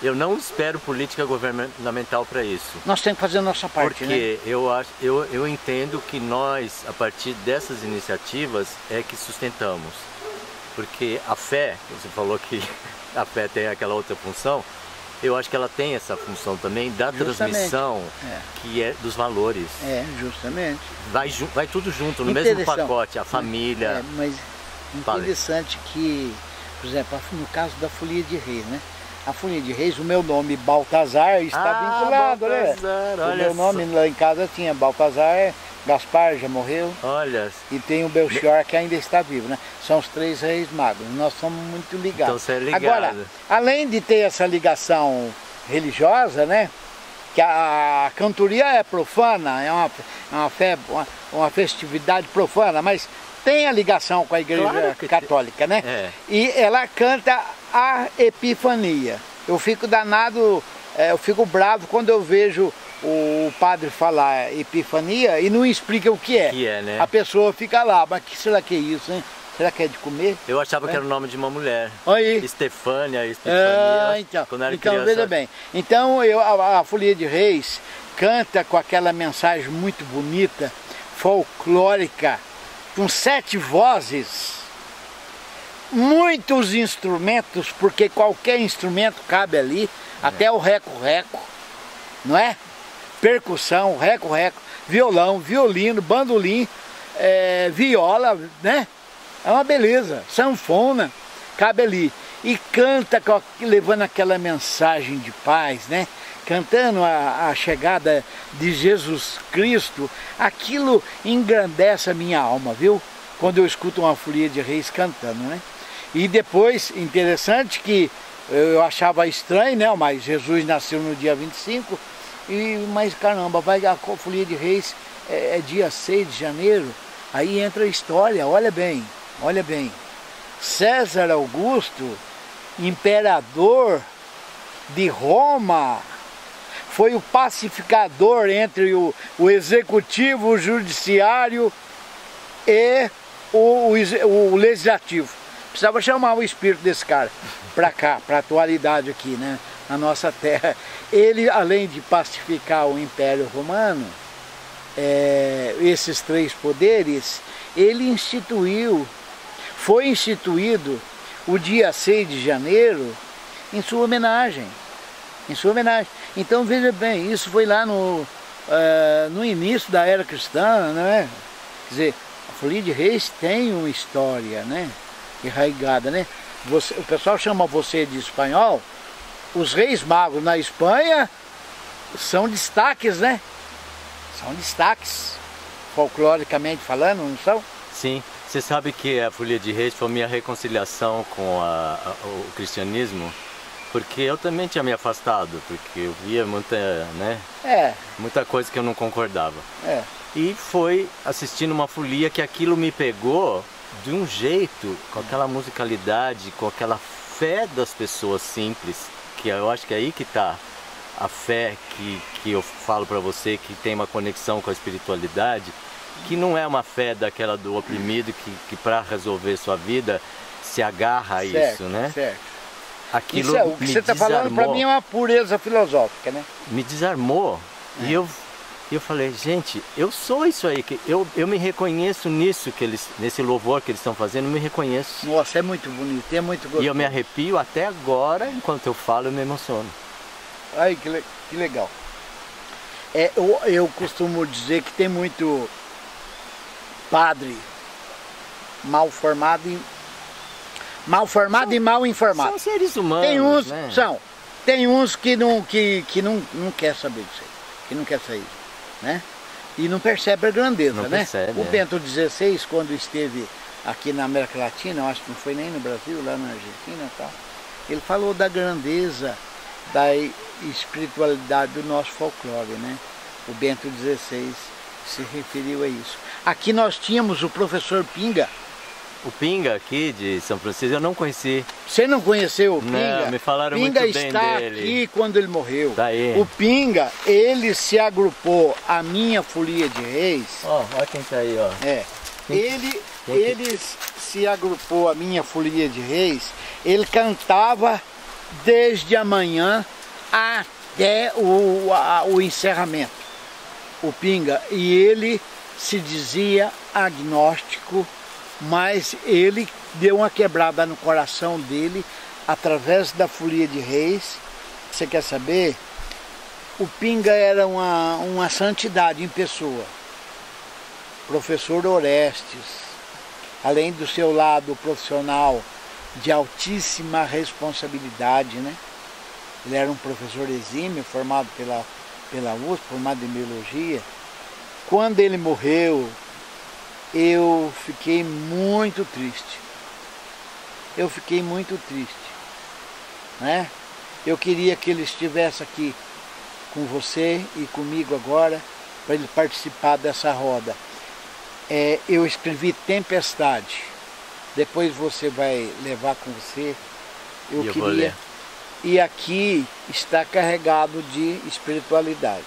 Eu não espero política governamental para isso. Nós temos que fazer a nossa parte, Porque né? eu, acho, eu, eu entendo que nós, a partir dessas iniciativas, é que sustentamos. Porque a fé, você falou que a fé tem aquela outra função, eu acho que ela tem essa função também da justamente. transmissão, é. que é dos valores. É, justamente. Vai, vai tudo junto, no mesmo pacote, a família. É, mas interessante que, por exemplo, no caso da folia de reis, né? A folia de reis, o meu nome Baltazar está ah, vinculado, né? Baltazar, né? O meu nome lá em casa tinha Baltazar, Gaspar já morreu. Olha. E tem o Belchior que ainda está vivo, né? São os três reis magos. Nós somos muito ligados. Então você é ligado. Agora, além de ter essa ligação religiosa, né? Que a, a cantoria é profana, é uma, é uma, fé, uma, uma festividade profana, mas tem a ligação com a igreja claro católica, né? É. E ela canta a Epifania. Eu fico danado, é, eu fico bravo quando eu vejo o padre falar epifania e não explica o que é. Que é, né? A pessoa fica lá, mas que será que é isso, hein? Será que é de comer? Eu achava é? que era o nome de uma mulher. Aí. Estefânia, Estefania. É, então, quando era então criança. veja bem. Então eu, a, a Folia de Reis canta com aquela mensagem muito bonita, folclórica, com sete vozes, muitos instrumentos, porque qualquer instrumento cabe ali, é. até o reco-reco, não é? percussão, reco-reco, violão, violino, bandolim, é, viola, né? É uma beleza, sanfona, cabe ali. E canta levando aquela mensagem de paz, né? Cantando a, a chegada de Jesus Cristo, aquilo engrandece a minha alma, viu? Quando eu escuto uma folia de reis cantando, né? E depois, interessante que eu achava estranho, né? Mas Jesus nasceu no dia 25, e, mas caramba, vai a Folia de Reis é, é dia 6 de janeiro, aí entra a história, olha bem, olha bem. César Augusto, imperador de Roma, foi o pacificador entre o, o executivo, o judiciário e o, o, o legislativo. Precisava chamar o espírito desse cara para cá, para a atualidade aqui, né? na nossa terra. Ele, além de pacificar o Império Romano, é, esses três poderes, ele instituiu, foi instituído o dia 6 de janeiro em sua homenagem. Em sua homenagem. Então veja bem, isso foi lá no, uh, no início da era cristã, não é? Quer dizer, a Folia de Reis tem uma história, né? Enraigada, né? Você, o pessoal chama você de espanhol, os reis magos na Espanha são destaques, né? São destaques, folcloricamente falando, não são? Sim. Você sabe que a Folia de Reis foi minha reconciliação com a, a, o cristianismo? Porque eu também tinha me afastado, porque eu via muita, né? É. Muita coisa que eu não concordava. É. E foi assistindo uma folia que aquilo me pegou de um jeito, com aquela musicalidade, com aquela fé das pessoas simples que eu acho que é aí que está a fé que, que eu falo para você, que tem uma conexão com a espiritualidade, que não é uma fé daquela do oprimido que, que para resolver sua vida se agarra a certo, isso, né? Certo. Aquilo isso é, o que você está falando para mim é uma pureza filosófica, né? Me desarmou é. e eu eu falei, gente, eu sou isso aí, que eu, eu me reconheço nisso que eles, nesse louvor que eles estão fazendo, eu me reconheço. Nossa, é muito bonito, é muito gostoso. E eu me arrepio até agora, enquanto eu falo, eu me emociono. Ai, que, le que legal. É, eu, eu costumo dizer que tem muito padre mal formado e mal formado são, e mal informado. São seres humanos, Tem uns, né? são. Tem uns que não que, que não, não quer saber disso aí, que não quer sair né? E não percebe a grandeza, não né? Percebe, o é. Bento XVI, quando esteve aqui na América Latina, eu acho que não foi nem no Brasil, lá na Argentina e tal, ele falou da grandeza da espiritualidade do nosso folclore, né? O Bento XVI se referiu a isso. Aqui nós tínhamos o professor Pinga, o Pinga aqui de São Francisco eu não conheci. Você não conheceu o Pinga? Não, me falaram Pinga muito bem está dele. aqui quando ele morreu. Tá aí. O Pinga, ele se agrupou à minha folia de reis. Ó, oh, olha quem tá aí, ó. É. Ele eles se agrupou a minha folia de reis, ele cantava desde a manhã até o, a, o encerramento, o pinga. E ele se dizia agnóstico, mas ele deu uma quebrada no coração dele através da folia de reis. Você quer saber? O Pinga era uma, uma santidade em pessoa. Professor Orestes, além do seu lado profissional de altíssima responsabilidade, né? Ele era um professor exímio, formado pela, pela USP, formado em biologia. Quando ele morreu, eu fiquei muito triste. Eu fiquei muito triste. Né? Eu queria que ele estivesse aqui com você e comigo agora, para ele participar dessa roda. É, eu escrevi Tempestade. Depois você vai levar com você. Eu, eu queria. E aqui está carregado de espiritualidade.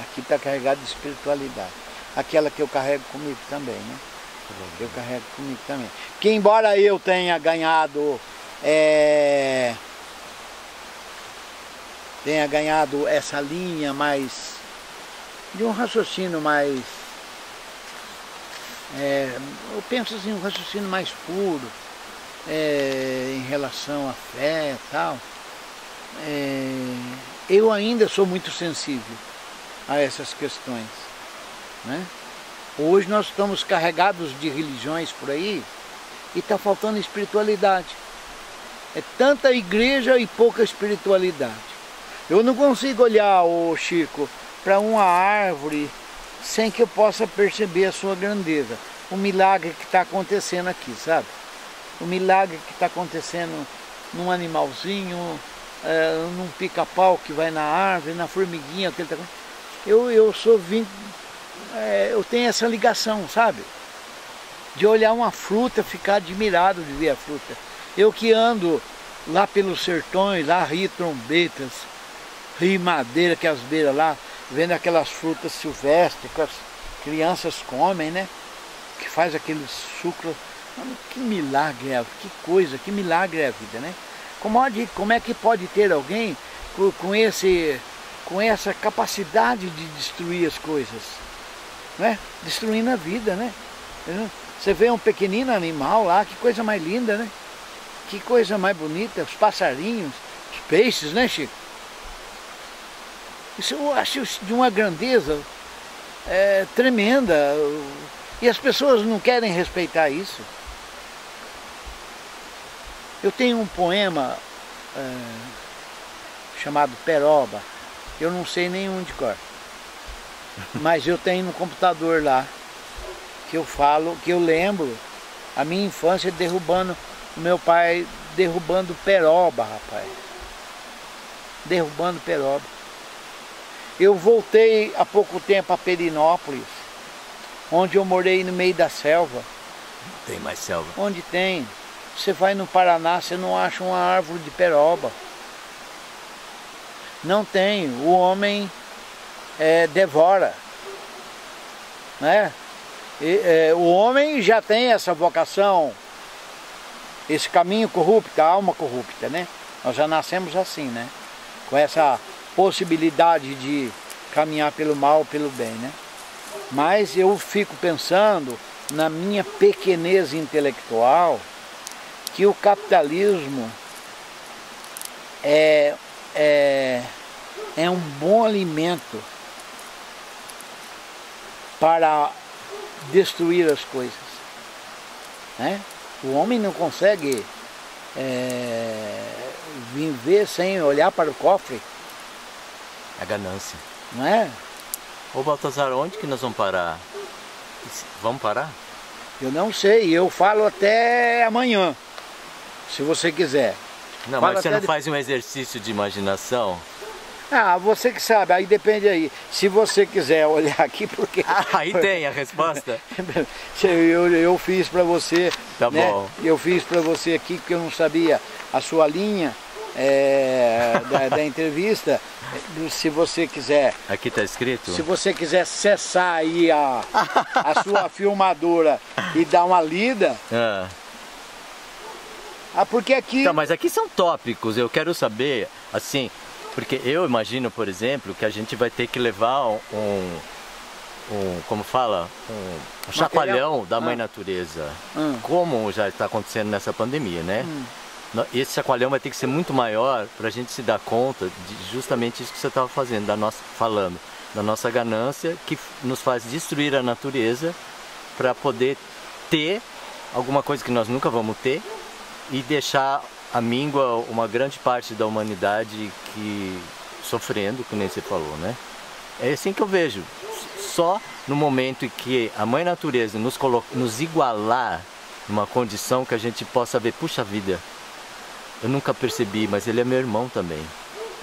Aqui está carregado de espiritualidade. Aquela que eu carrego comigo também, né? Eu carrego comigo também. Que embora eu tenha ganhado. É, tenha ganhado essa linha mais. de um raciocínio mais. É, eu penso assim, um raciocínio mais puro é, em relação à fé e tal. É, eu ainda sou muito sensível a essas questões. Né? Hoje nós estamos carregados de religiões por aí e está faltando espiritualidade. É tanta igreja e pouca espiritualidade. Eu não consigo olhar, ô Chico, para uma árvore sem que eu possa perceber a sua grandeza. O milagre que está acontecendo aqui, sabe? O milagre que está acontecendo num animalzinho, é, num pica-pau que vai na árvore, na formiguinha que ele tá... Eu, eu sou vim, é, eu tenho essa ligação, sabe? De olhar uma fruta, ficar admirado de ver a fruta. Eu que ando lá pelos sertões, lá rio trombetas, rio madeira, que as beiras lá, vendo aquelas frutas silvestres que as crianças comem, né? Que faz aquele sucro. Que milagre é, que coisa, que milagre é a vida, né? Como, como é que pode ter alguém com, com, esse, com essa capacidade de destruir as coisas? Né? Destruindo a vida, né? Você vê um pequenino animal lá, que coisa mais linda, né? Que coisa mais bonita, os passarinhos, os peixes, né, Chico? Isso eu acho de uma grandeza é, tremenda. E as pessoas não querem respeitar isso. Eu tenho um poema é, chamado Peroba. Eu não sei nenhum de cor. Mas eu tenho no computador lá. Que eu falo, que eu lembro a minha infância derrubando, o meu pai derrubando peroba, rapaz. Derrubando peroba. Eu voltei há pouco tempo a Perinópolis, onde eu morei no meio da selva. Tem mais selva? Onde tem. Você vai no Paraná, você não acha uma árvore de peroba. Não tem. O homem é, devora. Né? E, é, o homem já tem essa vocação, esse caminho corrupto, a alma corrupta, né? Nós já nascemos assim, né? Com essa possibilidade de caminhar pelo mal, pelo bem, né? Mas eu fico pensando na minha pequenez intelectual que o capitalismo é, é, é um bom alimento para destruir as coisas. Né? O homem não consegue é, viver sem olhar para o cofre. A ganância. Não é? Ô Baltazar, onde que nós vamos parar? Vamos parar? Eu não sei, eu falo até amanhã, se você quiser. Não, falo mas você não de... faz um exercício de imaginação? Ah, você que sabe, aí depende aí. Se você quiser olhar aqui, porque. Ah, aí tem a resposta. eu, eu fiz para você. Tá né? bom. Eu fiz para você aqui porque eu não sabia a sua linha é, da, da, entrevista, se você quiser. Aqui está escrito? Se você quiser cessar aí a, a sua filmadora e dar uma lida. Ah. ah, porque aqui. Então, mas aqui são tópicos, eu quero saber, assim, porque eu imagino, por exemplo, que a gente vai ter que levar um, um como fala, um, um chacoalhão da mãe ah. natureza, hum. como já está acontecendo nessa pandemia, né? Hum. Esse chacoalhão vai ter que ser muito maior para a gente se dar conta de justamente isso que você estava fazendo, da nossa, falando, da nossa ganância que nos faz destruir a natureza para poder ter alguma coisa que nós nunca vamos ter e deixar a míngua uma grande parte da humanidade que sofrendo, como você falou, né? É assim que eu vejo. Só no momento em que a mãe natureza nos, nos igualar numa condição que a gente possa ver, puxa vida, eu nunca percebi, mas ele é meu irmão também.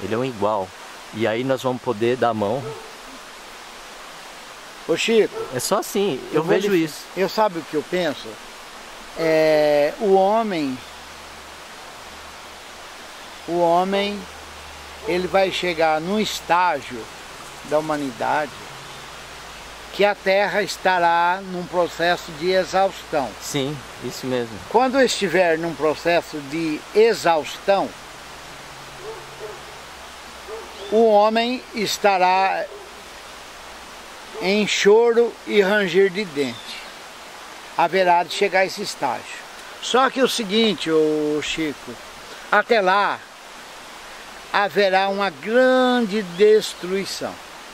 Ele é um igual. E aí nós vamos poder dar a mão. Ô Chico. É só assim, eu, eu vejo isso. Eu sabe o que eu penso? É, o homem, o homem, ele vai chegar num estágio da humanidade que a Terra estará num processo de exaustão. Sim, isso mesmo. Quando estiver num processo de exaustão, o homem estará em choro e ranger de dente. Haverá de chegar a esse estágio. Só que o seguinte, o Chico, até lá haverá uma grande destruição.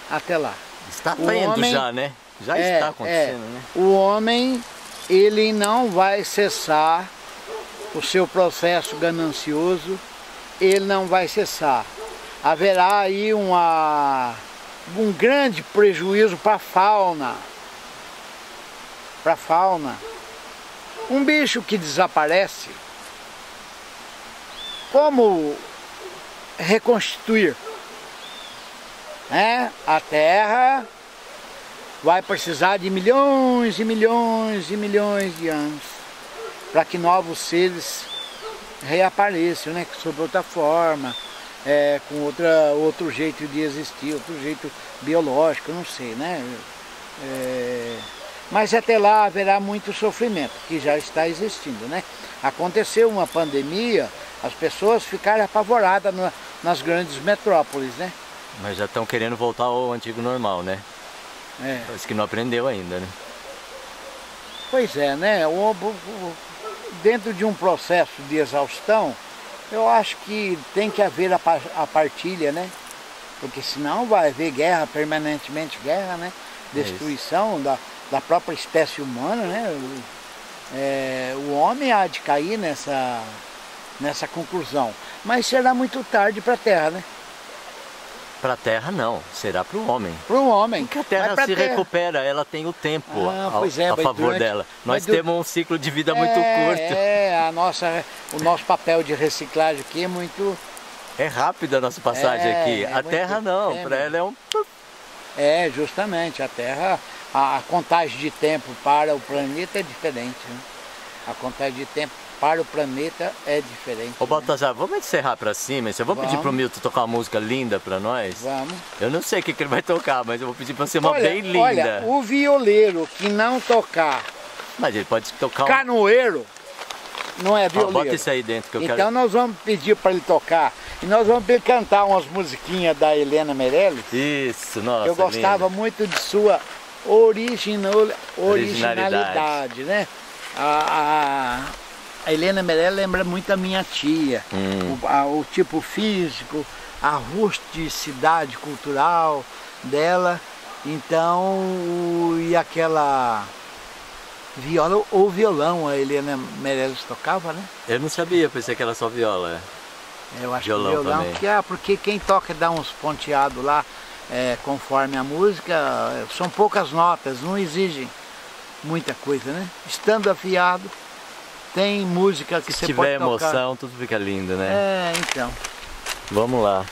Até lá. Está tendo já, né? Já é, está acontecendo, é, né? O homem, ele não vai cessar o seu processo ganancioso, ele não vai cessar. Haverá aí uma, um grande prejuízo para a fauna. Para a fauna. Um bicho que desaparece, como reconstituir? É, a Terra vai precisar de milhões e milhões e milhões de anos para que novos seres reapareçam, né? Sob outra forma, é, com outra, outro jeito de existir, outro jeito biológico, não sei, né? É, mas até lá haverá muito sofrimento, que já está existindo, né? Aconteceu uma pandemia, as pessoas ficaram apavoradas na, nas grandes metrópoles, né? Mas já estão querendo voltar ao antigo normal, né? É. Parece que não aprendeu ainda, né? Pois é, né? O, o, dentro de um processo de exaustão, eu acho que tem que haver a, a partilha, né? Porque senão vai haver guerra, permanentemente guerra, né? É Destruição é da, da própria espécie humana, né? É, o homem há de cair nessa, nessa conclusão. Mas será muito tarde para a Terra, né? Para a Terra não, será para o homem. Para o homem. Porque a Terra se terra. recupera, ela tem o tempo ah, a, é, a favor durante, dela. Nós temos um ciclo de vida é, muito curto. É, a nossa, o nosso papel de reciclagem aqui é muito... É rápida a nossa passagem é, aqui. É a Terra não, para ela é um... É, justamente, a Terra, a, a contagem de tempo para o planeta é diferente. Né? A contagem de tempo para o planeta é diferente. Ô Baltazar, né? vamos encerrar para cima. Eu vou vamos. pedir pro Milton tocar uma música linda para nós. Vamos. Eu não sei o que, que ele vai tocar, mas eu vou pedir para ser uma olha, bem linda. Olha, o violeiro que não tocar. Mas ele pode tocar um... Canoeiro não é violeiro. Ah, bota isso aí dentro que eu então quero. Então nós vamos pedir para ele tocar. E nós vamos ele cantar umas musiquinhas da Helena Meirelles. Isso, nossa. Eu gostava linda. muito de sua original, originalidade, originalidade né? A, a, a Helena Meirelles lembra muito a minha tia. Hum. O, a, o, tipo físico, a rusticidade cultural dela. Então, e aquela viola ou violão a Helena Meirelles tocava, né? Eu não sabia, pensei que era só viola. Eu acho violão que violão, porque, ah, porque quem toca dá uns ponteados lá, é, conforme a música, são poucas notas, não exigem muita coisa, né? Estando afiado, tem música que Se você pode tocar. Se tiver emoção, tudo fica lindo, né? É, então. Vamos lá.